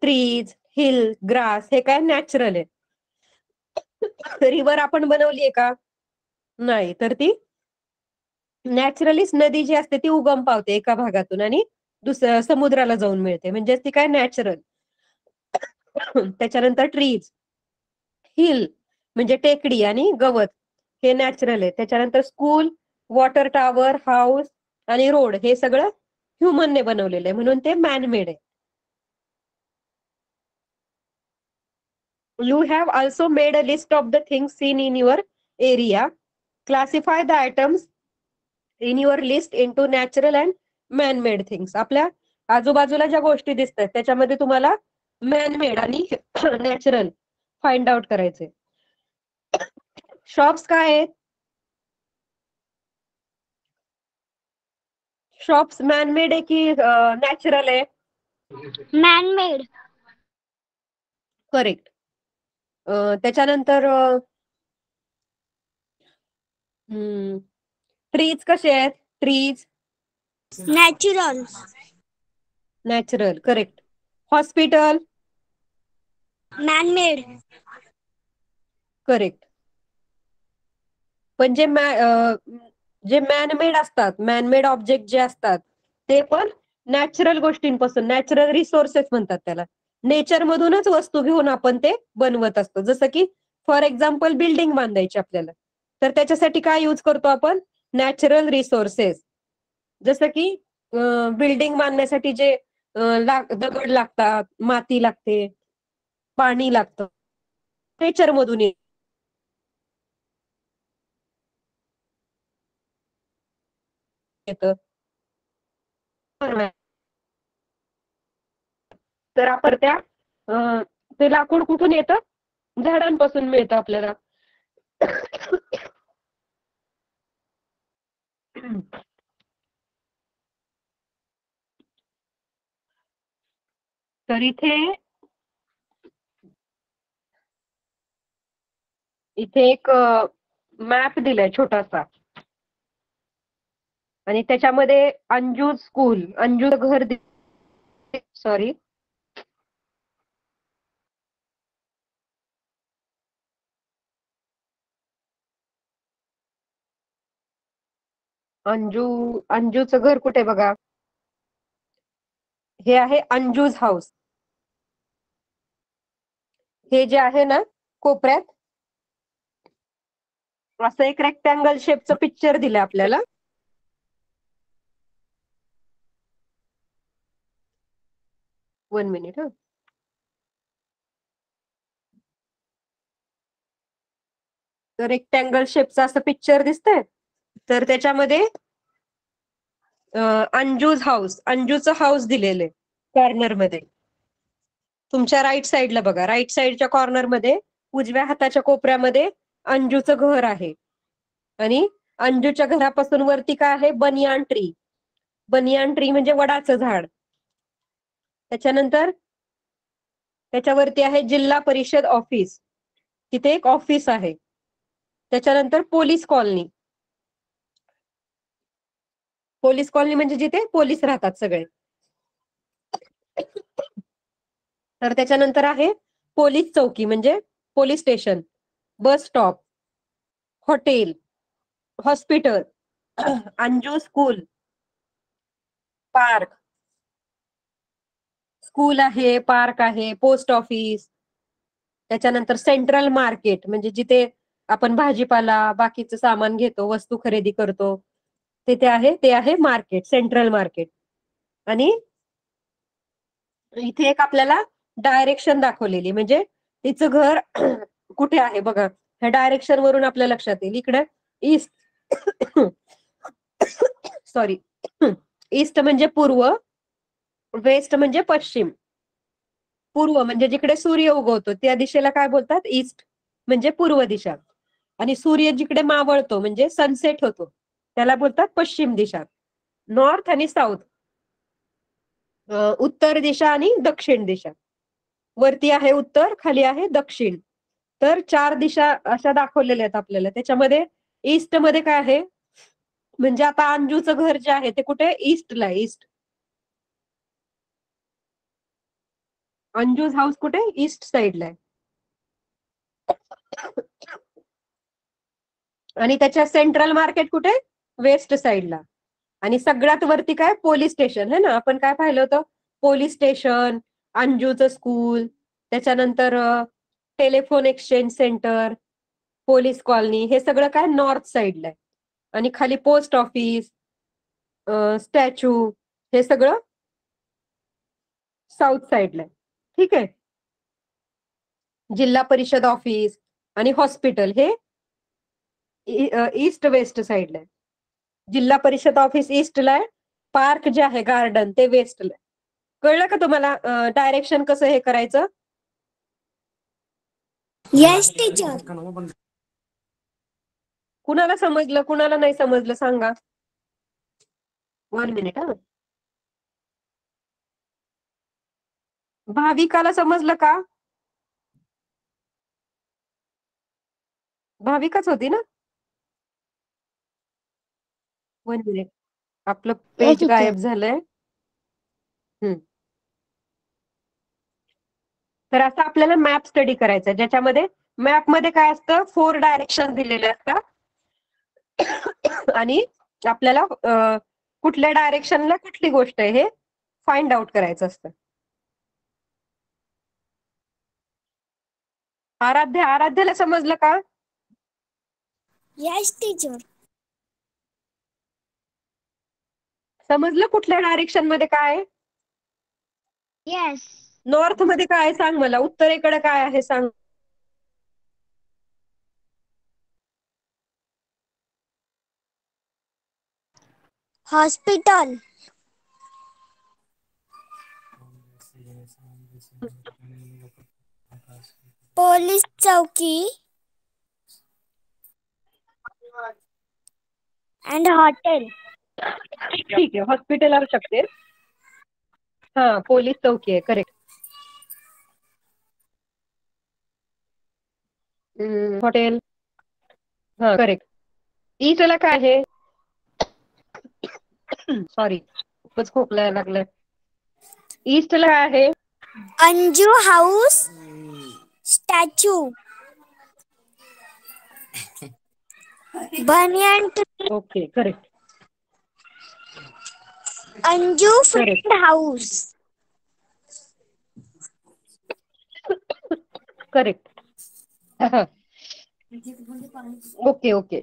trees hill grass हे काय? नॅचरल आहे. रिव्हर आपण बनवलीये का? नाही. तर ती नॅचरलीच नदी जी असते ती उगम पावते एका भागातून आणि दुसऱ्या समुद्राला जाऊन मिळते. म्हणजे ती काय? नॅचरल <coughs> त्याच्यानंतर ट्रीज हिल म्हणजे टेकडी आणि गवत हे नॅचरल आहे. त्याच्यानंतर स्कूल वॉटर टॉवर हाऊस आणि रोड हे सगळं ह्युमनने बनवलेलं आहे. म्हणून ते मॅनमेड आहे. You have also made a list of the things seen in your area classify the items in your list into natural and manmade things आपल्या आजूबाजूला ज्या गोष्टी दिसतात त्याच्यामध्ये तुम्हाला मॅन मेड आणि नॅचरल फाइंड आउट करायचे. शॉप्स काय आहेत? शॉप्स मॅन मेड आहे की नॅचरल आहे? मॅन मेड करेक्ट त्याच्यानंतर ट्रीज कसे आहेत? Trees natural natural correct hospital? Man made correct. पण जे जे मॅनमेड असतात मॅनमेड ऑब्जेक्ट जे असतात ते पण नॅचरल गोष्टींपासून नॅचरल रिसोर्सेस म्हणतात त्याला. नेचर मधूनच वस्तू घेऊन आपण ते बनवत असतो. जसं की फॉर एक्झाम्पल बिल्डिंग बांधायची आपल्याला. तर त्याच्यासाठी काय यूज करतो आपण? Natural resources. जसं की बिल्डिंग बांधण्यासाठी जे दगड लागतात माती लागते पाणी लागतं. नेचर मधून येत येतं. तर आपण त्या ते लाकूड कुठून येतं? झाडांपासून मिळतं आपल्याला. तर इथे इथे एक मॅप दिलाय छोटासा. आणि त्याच्यामध्ये अंजू स्कूल अंजू घर सॉरी. अंजू अंजूचं घर कुठे बघा? हे आहे अंजूज हाऊस. हे जे आहे ना कोपऱ्यात असं एक रेक्टँगल शेपचं पिक्चर दिलं आपल्याला. वन मिनिट हा. तर रेक्टँगल शेपचं असं पिक्चर दिसतंय. तर त्याच्यामध्ये अंजूज हाऊस अंजूचं हाऊस दिलेलं कॉर्नरमध्ये. तुमच्या राईट साईडला बघा राईट साईडच्या कॉर्नरमध्ये उजव्या हाताच्या कोपऱ्यामध्ये अंजूचं घर आहे. आणि अंजूच्या घरापासून वरती काय आहे? बनियान ट्री बनियान ट्री म्हणजे वडाचं झाड. त्याच्यानंतर त्याच्यावरती आहे जिल्हा परिषद ऑफिस तिथे एक ऑफिस आहे. त्याच्यानंतर पोलीस कॉलनी पोलीस कॉलनी म्हणजे जिथे पोलीस राहतात सगळे. तर त्याच्यानंतर आहे पोलीस चौकी म्हणजे police station bus stop hotel hospital Anju school park. School आहे पार्क आहे पोस्ट ऑफिस. त्याच्यानंतर सेंट्रल मार्केट म्हणजे जिथे आपण भाजीपाला बाकीचं सामान घेतो वस्तू खरेदी करतो. तिथे आहे ते आहे मार्केट सेंट्रल मार्केट. आणि इथे एक आपल्याला डायरेक्शन दाखवलेली म्हणजे तिचं घर <clears throat> कुठे आहे बघा. ह्या डायरेक्शन वरून आपल्या लक्षात येईल. इकडे ईस्ट <clears throat> सॉरी <clears throat> ईस्ट म्हणजे पूर्व वेस्ट म्हणजे पश्चिम. पूर्व म्हणजे जिकडे सूर्य उगवतो त्या दिशेला काय बोलतात? ईस्ट म्हणजे पूर्व दिशा. आणि सूर्य जिकडे मावळतो म्हणजे सनसेट होतो. त्याला बोलतात पश्चिम दिशा. नॉर्थ आणि साऊथ उत्तर दिशा आणि दक्षिण दिशा. वरती आहे उत्तर खाली आहे दक्षिण. तर चार दिशा अशा दाखवलेल्या आहेत आपल्याला. त्याच्यामध्ये ईस्टमध्ये काय आहे? म्हणजे आता अंजूचं घर जे आहे ते कुठे? ईस्टला ईस्ट अंजूज हाऊस कुठे? ईस्ट साइडला आहे. आणि त्याच्या सेंट्रल मार्केट कुठे? वेस्ट साईडला. आणि सगळ्यात वरती काय? Police station. है ना? आपण काय पाहिलं होतं? पोलीस स्टेशन अंजूचं स्कूल त्याच्यानंतर telephone exchange centre police colony हे सगळं काय? नॉर्थ साइडला आहे. आणि खाली पोस्ट ऑफिस स्टॅच्यू हे सगळं साऊथ साईडला आहे. ठीक आहे? जिल्हा परिषद ऑफिस आणि हॉस्पिटल हे ईस्ट वेस्ट साइडला आहे. जिल्हा परिषद ऑफिस ईस्टला आहे. पार्क जे आहे गार्डन ते वेस्टला कळलं का तुम्हाला डायरेक्शन कसं हे करायचं? येस टीचर कुणाला समजलं कुणाला नाही समजलं सांगा. वन मिनिट हा. भाविकाला समजलं का? भाविकाच होती ना? वन मिनिट आपलं पेज. गायब झालंय. हम्म. तर असं आपल्याला मॅप स्टडी करायचा आहे, ज्याच्यामध्ये मॅपमध्ये काय असतं? फोर डायरेक्शन दिलेले असतात. आणि आपल्याला अं, कुठल्या डायरेक्शनला कुठली गोष्ट आहे हे फाइंड आउट करायचं असतं. आराध्य आराध्याला समजलं का? येस टीचर समजलं कुठल्या डायरेक्शनमध्ये काय आहे? येस नॉर्थमध्ये काय आहे? सांग मला. उत्तरेकडे काय आहे? सांग. हॉस्पिटल पोलीस चौकी अँड हॉटेल ठीक आहे हॉस्पिटल असू शकते. हा पोलीस चौकी आहे करेक्ट हॉटेल. हा करेक्ट ईस्टला काय आहे? सॉरी खूपच खोकला लागलाय. ईस्टला काय आहे? Anju house statue. Banyan okay correct Anju friend house correct okay okay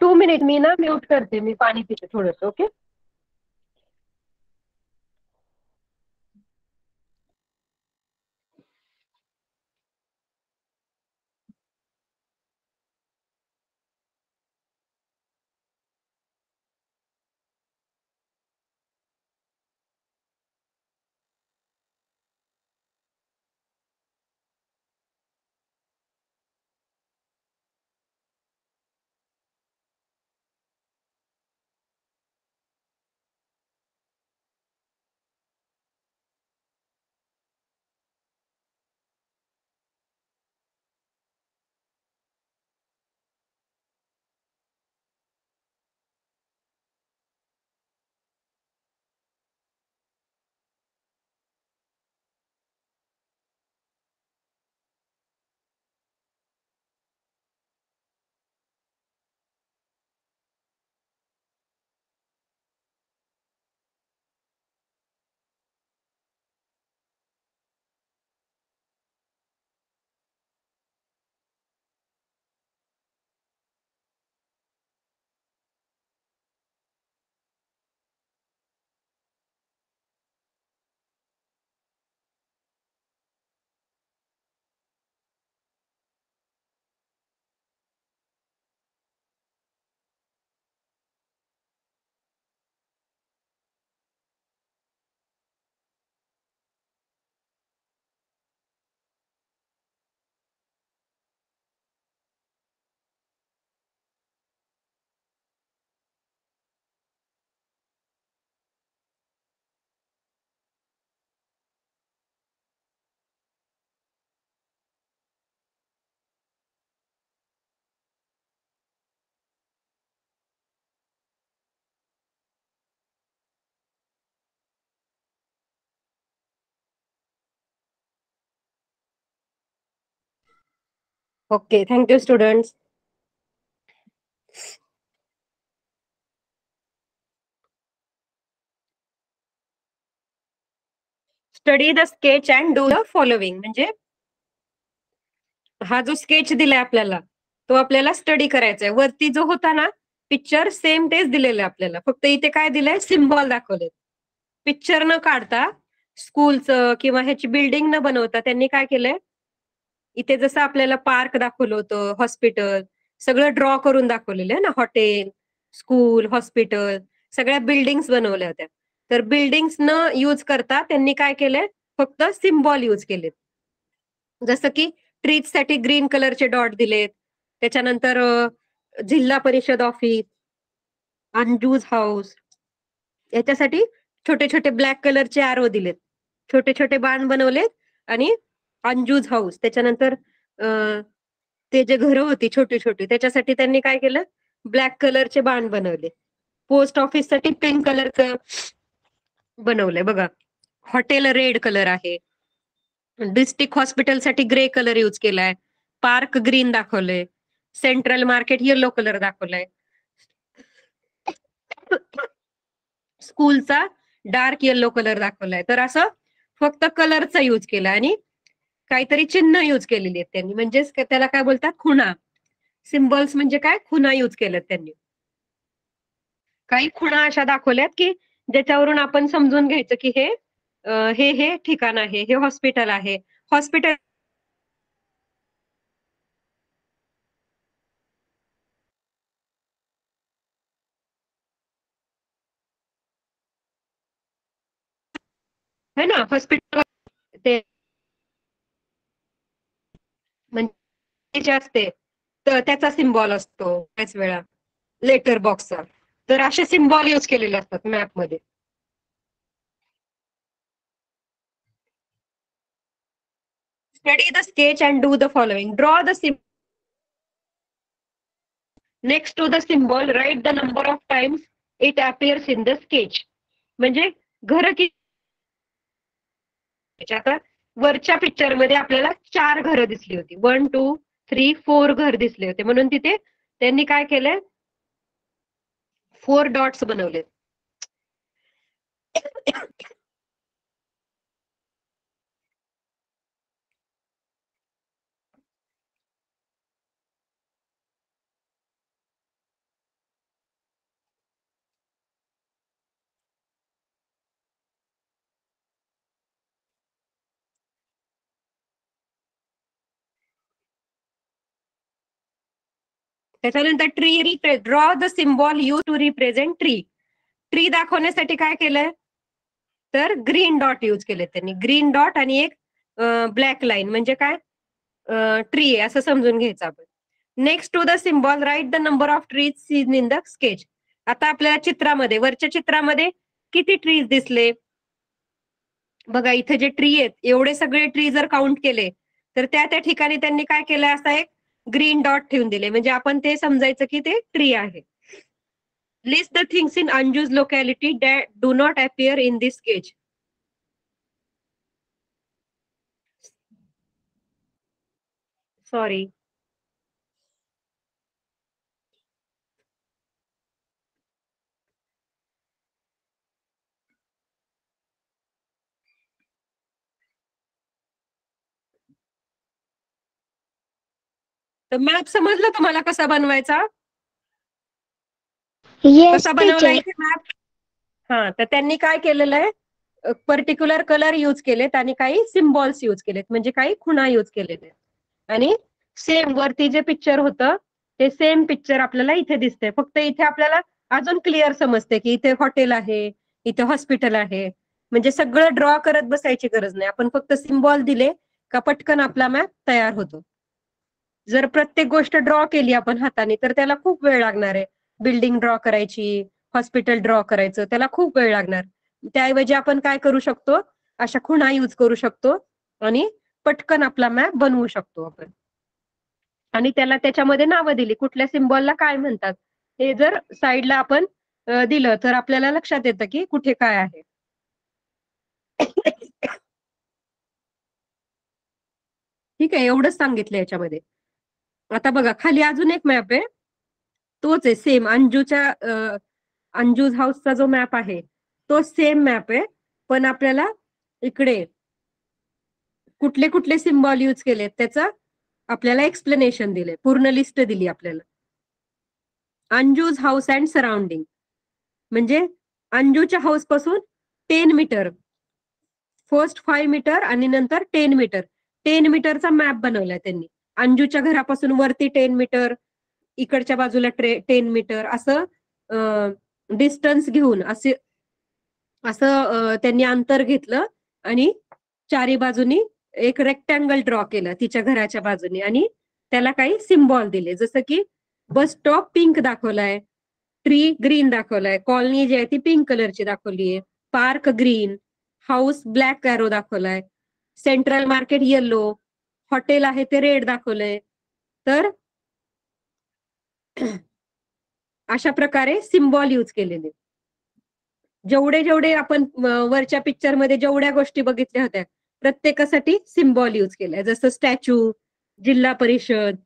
two minute मी ना म्यूट करते मी पाणी पिते थोडस okay okay thank you students study the sketch and do the following म्हणजे हा जो स्केच दिलाय आपल्याला तो आपल्याला स्टडी करायचा आहे वरती जो होता ना पिक्चर सेम तेच दिलेलं आपल्याला. फक्त इथे काय दिलंय? सिम्बॉल दाखवलेत. पिक्चर न काढता स्कूलचं किंवा ह्याची बिल्डिंग न बनवता त्यांनी काय केलंय? इथे जसं आपल्याला पार्क दाखवलं होतं हॉस्पिटल सगळं ड्रॉ करून दाखवलेलं आहे ना हॉटेल स्कूल हॉस्पिटल सगळ्या बिल्डिंग्स बनवल्या होत्या. तर बिल्डिंग्स न यूज करता त्यांनी काय केलंय? फक्त सिम्बॉल यूज केलेत. जसं की ट्रीजसाठी ग्रीन कलरचे डॉट दिलेत त्याच्यानंतर जिल्हा परिषद ऑफिस अंजूज हाऊस याच्यासाठी छोटे छोटे ब्लॅक कलरचे आरो दिलेत. छोटे छोटे बाण बनवलेत आणि अंजूज हाऊस त्याच्यानंतर ते जे घरं होती छोटी छोटी त्याच्यासाठी त्यांनी काय केलं? ब्लॅक कलरचे बाण बनवले. पोस्ट ऑफिससाठी पिंक कलरचं बनवलंय. बघा हॉटेल रेड कलर आहे. डिस्ट्रिक्ट हॉस्पिटलसाठी ग्रे कलर यूज केलाय. पार्क ग्रीन दाखवलंय. सेंट्रल मार्केट येलो कलर दाखवलाय. स्कूलचा डार्क येलो कलर दाखवलाय. तर असं फक्त कलरचा यूज केला आणि काहीतरी चिन्ह यूज केलेली आहेत त्यांनी. म्हणजेच त्याला काय बोलतात? खुणा. सिम्बॉल्स म्हणजे काय? खुणा यूज केल्यात त्यांनी. काही खुणा अशा दाखवल्यात की ज्याच्यावरून आपण समजून घ्यायचं की हे हे हे ठिकाण आहे हे हॉस्पिटल आहे. हॉस्पिटल है ना? हॉस्पिटल ते म्हणजे जे असते तर त्याचा सिम्बॉल असतो त्याच वेळा. लेटर बॉक्सचा तर असे सिम्बॉल यूज केलेले असतात मॅपमध्ये study the sketch and do the following draw the sym next to the symbol write the number of times it appears in the sketch म्हणजे घर कि आता वरच्या पिक्चरमध्ये आपल्याला चार घरं दिसली होती. वन टू थ्री फोर घर दिसले होते. म्हणून तिथे त्यांनी काय केलंय फोर डॉट्स बनवले त्याच्यानंतर tree repre draw the symbol you to represent tree tree दाखवण्यासाठी काय केलंय? तर ग्रीन डॉट यूज केले त्यांनी. ग्रीन डॉट आणि एक ब्लॅक लाईन म्हणजे काय? ट्री आहे असं समजून घ्यायचं आपण. Next to the symbol write the number of trees seen in the sketch आता आपल्याला चित्रामध्ये वरच्या चित्रामध्ये किती ट्रीज दिसले? बघा इथे जे ट्री आहेत एवढे सगळे ट्री जर काउंट केले तर त्या त्या ठिकाणी त्यांनी काय केलंय? असा एक ग्रीन डॉट ठेवून दिले. म्हणजे आपण ते समजायचं की ते ट्री आहे. List the things in Anju's locality that do not appear in this cage sorry तर मॅप समजलं तुम्हाला कसा बनवायचा? कसा बनवला. इथे मॅप हा तर त्यांनी काय केलेलं आहे? पर्टिक्युलर कलर यूज केलेत आणि काही सिम्बॉल्स यूज केलेत म्हणजे काही खुणा यूज केलेत. आणि सेम वरती जे पिक्चर होतं ते सेम पिक्चर आपल्याला इथे दिसतंय. फक्त इथे आपल्याला अजून क्लिअर समजते की इथे हॉटेल आहे इथे हॉस्पिटल आहे. म्हणजे सगळं ड्रॉ करत बसायची गरज नाही. आपण फक्त सिम्बॉल दिले का पटकन आपला मॅप तयार होतो. जर प्रत्येक गोष्ट ड्रॉ केली आपण हाताने तर त्याला खूप वेळ लागणार आहे. बिल्डिंग ड्रॉ करायची हॉस्पिटल ड्रॉ करायचं त्याला खूप वेळ लागणार. त्याऐवजी आपण काय करू शकतो? अशा खुणा यूज करू शकतो आणि पटकन आपला मॅप बनवू शकतो आपण. आणि त्याला त्याच्यामध्ये नावं दिली. कुठल्या सिम्बॉलला काय म्हणतात? हे जर साईडला आपण दिलं तर आपल्याला लक्षात येतं की कुठे काय आहे. <coughs> ठीक आहे एवढंच सांगितलं याच्यामध्ये. आता बघा खाली अजून एक मॅप आहे. तोच आहे सेम अंजूच्या अंजूज हाऊसचा जो मॅप आहे तो सेम मॅप आहे. पण आपल्याला इकडे कुठले कुठले सिम्बॉल यूज केले त्याचा आपल्याला एक्सप्लेनेशन दिले पूर्ण लिस्ट दिली आपल्याला. अंजूज हाऊस अँड सराउंडिंग म्हणजे अंजूच्या हाऊसपासून ten metre first five metre आणि नंतर टेन मीटर टेन मीटरचा मॅप बनवलाय त्यांनी. अंजूच्या घरापासून वरती टेन मीटर इकडच्या बाजूला ट्रे टेन मीटर असं डिस्टन्स घेऊन असे असं त्यांनी अंतर घेतलं आणि चारी बाजूनी एक रेक्टँगल ड्रॉ केलं तिच्या घराच्या बाजूनी आणि त्याला काही सिम्बॉल दिले. जसं की बस स्टॉप पिंक दाखवलाय ट्री ग्रीन दाखवलाय कॉलनी जी आहे ती पिंक कलरची दाखवली आहे park green house black arrow दाखवलाय सेंट्रल मार्केट येलो हॉटेल आहे ते रेड दाखवलंय. तर अशा प्रकारे सिम्बॉल यूज केलेले. जेवढे जेवढे आपण वरच्या पिक्चरमध्ये जेवढ्या गोष्टी बघितल्या होत्या प्रत्येकासाठी सिम्बॉल यूज केलाय. जसं statue Zilla Parishad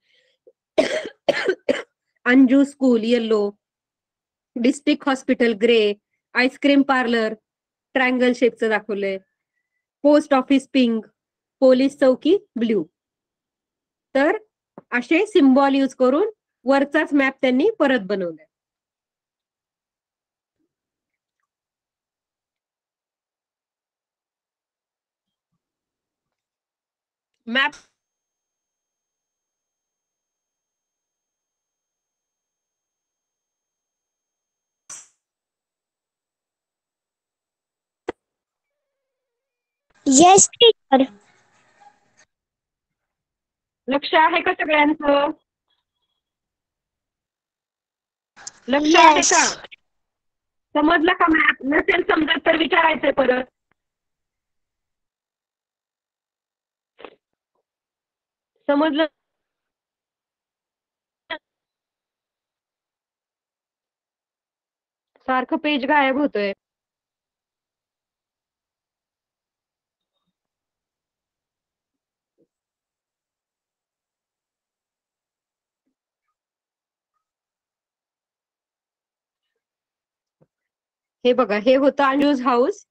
Anju school yellow district hospital grey ice cream parlour triangle शेपचं दाखवलंय. पोस्ट ऑफिस पिंक पोलीस चौकी ब्ल्यू. तर असे सिम्बॉल यूज करून वरचाच मॅप त्यांनी परत बनवलाय. मॅप येस टीचर लक्ष आहे का सगळ्यांचं? लक्ष आहे. का? समजलं का मॅप नसेल समजत तर विचारायचंय परत. समजलं? सारखं पेज गायब होतोय. हे बघा हे होतं अन्यूज हाऊस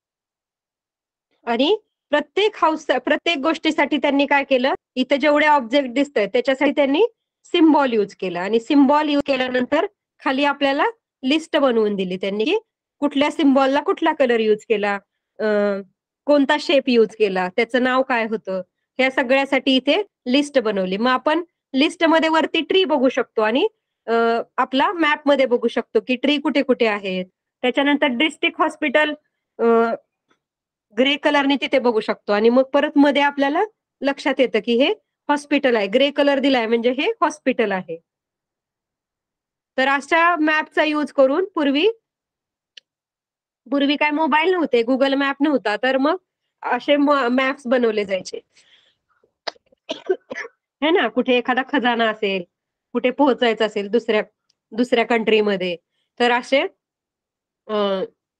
आणि प्रत्येक हाऊस प्रत्येक गोष्टीसाठी त्यांनी काय केलं? इथे जेवढे ऑब्जेक्ट दिसत आहेत त्याच्यासाठी त्यांनी सिम्बॉल यूज केला. आणि सिम्बॉल यूज केल्यानंतर खाली आपल्याला लिस्ट बनवून दिली त्यांनी की कुठल्या सिम्बॉलला कुठला कलर यूज केला कोणता शेप यूज केला त्याचं नाव काय होतं? ह्या सगळ्यासाठी इथे लिस्ट बनवली. मग आपण लिस्टमध्ये वरती ट्री बघू शकतो आणि आपला मॅपमध्ये बघू शकतो की ट्री कुठे कुठे आहेत. त्याच्यानंतर डिस्ट्रिक्ट हॉस्पिटल ग्रे कलरने तिथे बघू शकतो. आणि मग परत मध्ये आपल्याला लक्षात येतं की हे हॉस्पिटल आहे. ग्रे कलर दिलाय म्हणजे हे हॉस्पिटल आहे. तर अशा मॅपचा यूज करून पूर्वी पूर्वी काय मोबाईल नव्हते गुगल मॅप नव्हता. तर मग असे मॅप्स बनवले जायचे. है ना? कुठे एखादा खजाना असेल कुठे पोहोचायचं असेल दुसऱ्या दुसऱ्या कंट्रीमध्ये तर असे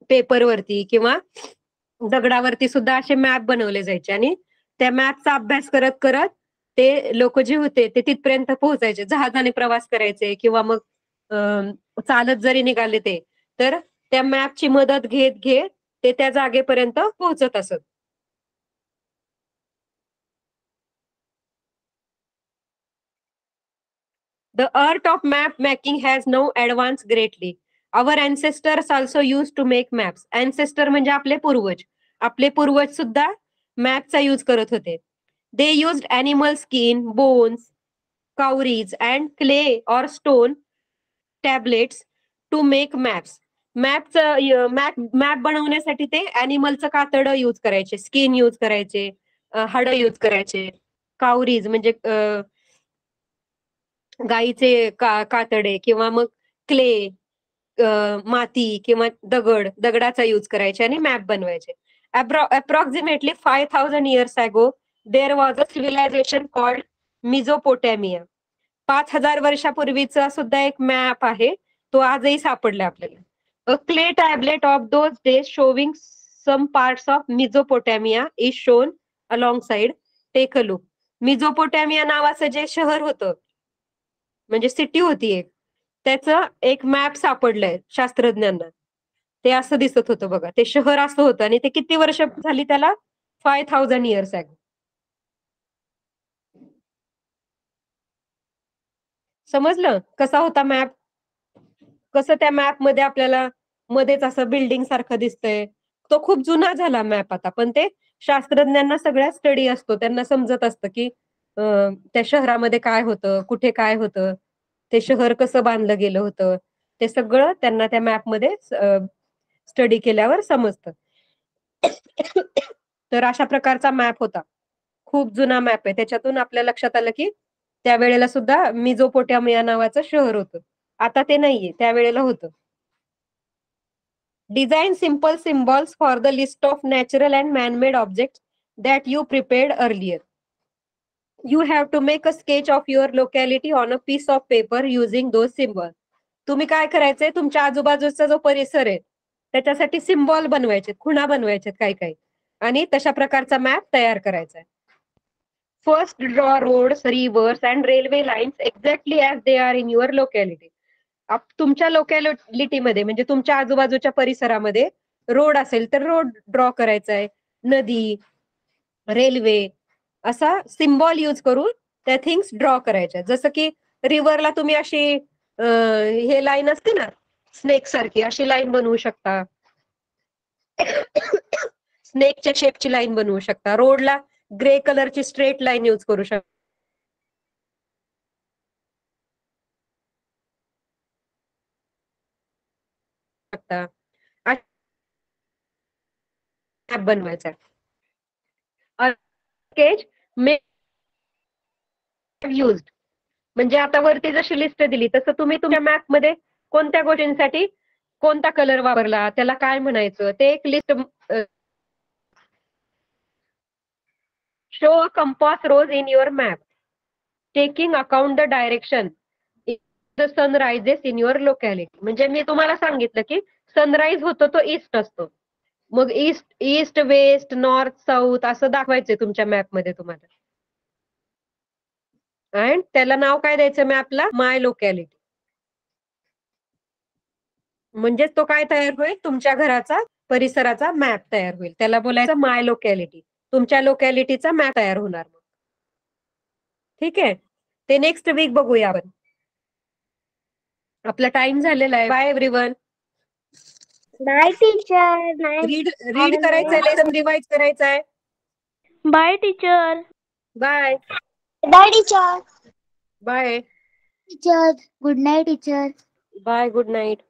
पेपरवरती किंवा दगडावरती सुद्धा असे मॅप बनवले जायचे आणि त्या मॅपचा अभ्यास करत करत ते लोक जे होते ते तिथपर्यंत पोहोचायचे. जहाजाने प्रवास करायचे किंवा मग चालत जरी निघाले ते तर त्या मॅपची मदत घेत घेत ते त्या जागेपर्यंत पोहोचत असत. The art of map making has no advance greatly our ancestors also use to make maps ancestor म्हणजे आपले पूर्वज. आपले पूर्वज सुद्धा मॅपचा यूज करत होते. They use animal skin bones cowries and clay or stone tablets to make maps मॅपचं map map बनवण्यासाठी ते अॅनिमलचं कातड यूज करायचे स्किन यूज करायचे हाड यूज करायचे कावरीज म्हणजे गाईचे का कातडे किंवा मग क्ले माती किंवा दगड दगडाचा यूज करायचे आणि मॅप बनवायचे. Approximately five thousand years ago there was a civilisation called Mesopotamia पाच हजार वर्षापूर्वीचा सुद्धा एक मॅप आहे तो आजही सापडला आपल्याला. A clay tablet of those days showing some parts of Mesopotamia is shown alongside take a look Mesopotamia नावाचं जे शहर होतं म्हणजे सिटी होती एक त्याचं एक मॅप सापडलंय शास्त्रज्ञांना. ते असं दिसत होतं बघा. ते शहर असं होतं आणि ते किती वर्ष झाली त्याला? फाय थाउजंड इयर्स आहे समजलं? कसा होता मॅप कसं त्या मॅपमध्ये आपल्याला मध्येच असं बिल्डिंग सारखं दिसतंय? तो खूप जुना झाला मॅप आता. पण ते शास्त्रज्ञांना सगळ्या स्टडी असतो. त्यांना समजत असतं की त्या शहरामध्ये काय होतं? कुठे काय होतं? ते शहर कसं बांधलं गेलं होतं ते सगळं त्यांना त्या मॅपमध्ये स्टडी केल्यावर समजतं. तर अशा प्रकारचा मॅप होता. खूप जुना मॅप आहे. त्याच्यातून आपल्या लक्षात आलं की त्यावेळेला सुद्धा मिझोपोटॅमिया नावाचं शहर होतं. आता ते नाहीये. त्यावेळेला होतं. Design simple symbols for the list of natural and manmade object that you prepared earlier you have to make a sketch of your locality on a piece of paper using those symbol तुम्ही काय करायचंय? तुमच्या आजूबाजूचा जो परिसर आहे त्याच्यासाठी सिम्बॉल बनवायचे खुणा बनवायचे काही काही. आणि तशा प्रकारचा मॅप तयार करायचा आहे first draw roads rivers and railway lines exactly as they are in your locality तुमच्या लोकॅलिटीमध्ये म्हणजे तुमच्या आजूबाजूच्या परिसरामध्ये रोड असेल तर रोड ड्रॉ करायचा आहे नदी रेल्वे असा सिम्बॉल यूज करून त्या थिंग्स ड्रॉ करायच्या. जसं की रिव्हरला तुम्ही अशी हे लाईन असते ना स्नेक सारखी अशी लाईन बनवू शकता. स्नेकच्या शेपची लाईन बनवू शकता. रोडला ग्रे कलरची स्ट्रेट लाईन यूज करू शकता. बनवायचा. पॅकेज मे युज्ड म्हणजे आता वरती जशी लिस्ट दिली तसं तुम्ही तुमच्या मॅपमध्ये कोणत्या गोष्टींसाठी कोणता कलर वापरला त्याला काय म्हणायचं ते एक list show a compass rose in your map taking account the direction the sun rises in your locality म्हणजे मी तुम्हाला सांगितलं की सनराईज होतो तो ईस्ट असतो. मग east east west north south असं दाखवायचंय तुमच्या मॅपमध्ये तुम्हाला. अँड त्याला नाव काय द्यायचं मॅपला माय लोकॅलिटी म्हणजेच तो काय तयार होईल? तुमच्या घराचा परिसराचा मॅप तयार होईल. त्याला बोलायचं माय लोकॅलिटी तुमच्या लोकॅलिटीचा मॅप तयार होणार मग. ठीक आहे? ते नेक्स्ट वीक बघूया आपण. आपला टाइम झालेला आहे. Bye everyone bye teacher bye read read करायचंय लेसन रिवाइज करायचंय. Bye teacher bye bye teacher bye teacher good night teacher bye good night